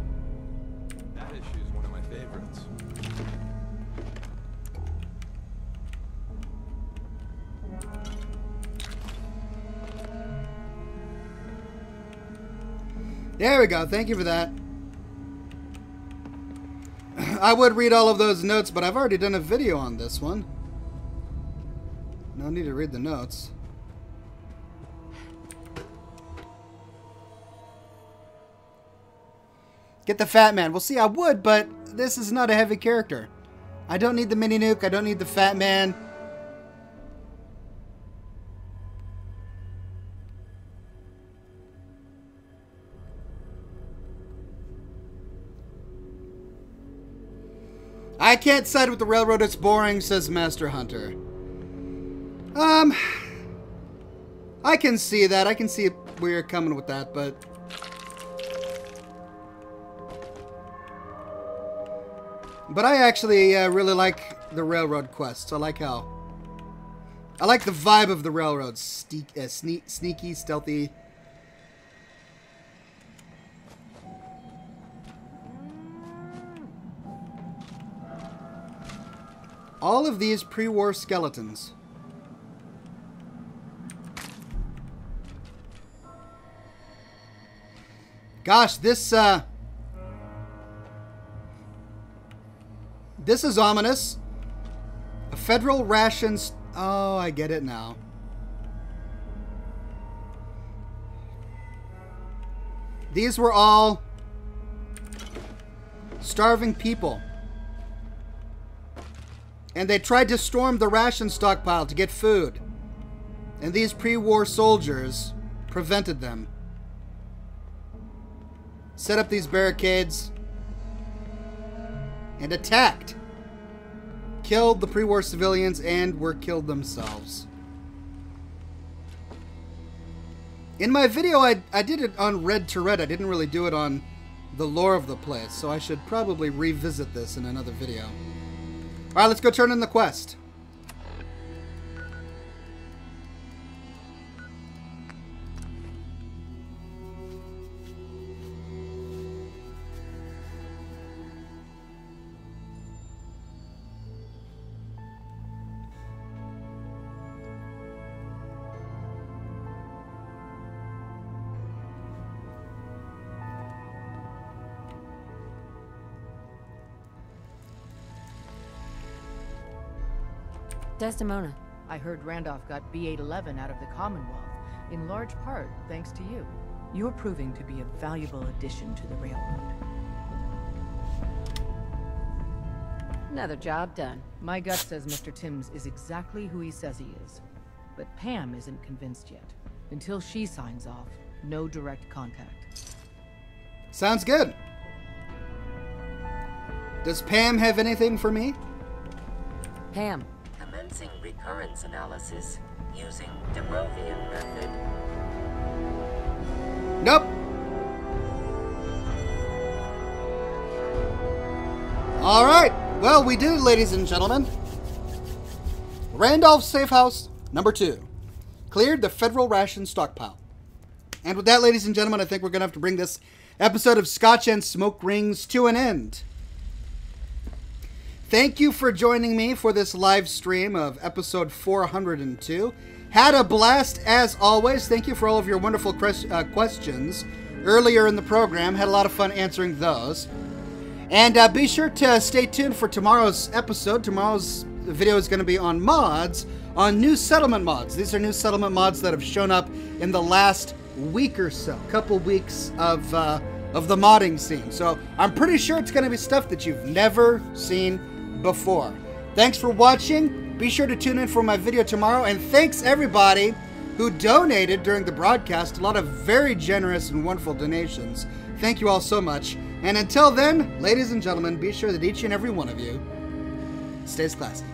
That issue is one of my favorites. There we go. Thank you for that. I would read all of those notes, but I've already done a video on this one. No need to read the notes. Get the fat man. Well, see, I would, but this is not a heavy character. I don't need the mini nuke. I don't need the fat man. I can't side with the railroad. It's boring, says Master Hunter. Um, I can see that. I can see where you're coming with that, but But I actually uh, really like the railroad quests. I like how. I like the vibe of the railroad. Sneak, uh, sneak, sneaky, stealthy. All of these pre-war skeletons. Gosh, this, uh... This is ominous. A federal rations... Oh, I get it now. These were all starving people. And they tried to storm the ration stockpile to get food. And these pre-war soldiers prevented them. Set up these barricades and attacked. Killed the pre-war civilians and were killed themselves. In my video, I, I did it on Red Tourette. I didn't really do it on the lore of the place, so I should probably revisit this in another video. Alright, let's go turn in the quest. Desdemona. I heard Randolph got B-811 out of the Commonwealth, in large part thanks to you. You're proving to be a valuable addition to the railroad. Another job done. My gut says Mr. Timms is exactly who he says he is. But Pam isn't convinced yet. Until she signs off, no direct contact. Sounds good. Does Pam have anything for me? Pam. Recurrence analysis using Derovian method. Nope. All right. Well, we did ladies and gentlemen. Randolph Safe House, number two. Cleared the federal ration stockpile. And with that, ladies and gentlemen, I think we're going to have to bring this episode of Scotch and Smoke Rings to an end. Thank you for joining me for this live stream of episode 402. Had a blast as always. Thank you for all of your wonderful uh, questions earlier in the program. Had a lot of fun answering those. And uh, be sure to stay tuned for tomorrow's episode. Tomorrow's video is going to be on mods, on new settlement mods. These are new settlement mods that have shown up in the last week or so, couple weeks of uh, of the modding scene. So I'm pretty sure it's going to be stuff that you've never seen before. Thanks for watching. Be sure to tune in for my video tomorrow, and thanks everybody who donated during the broadcast. A lot of very generous and wonderful donations. Thank you all so much. And until then, ladies and gentlemen, be sure that each and every one of you stays classy.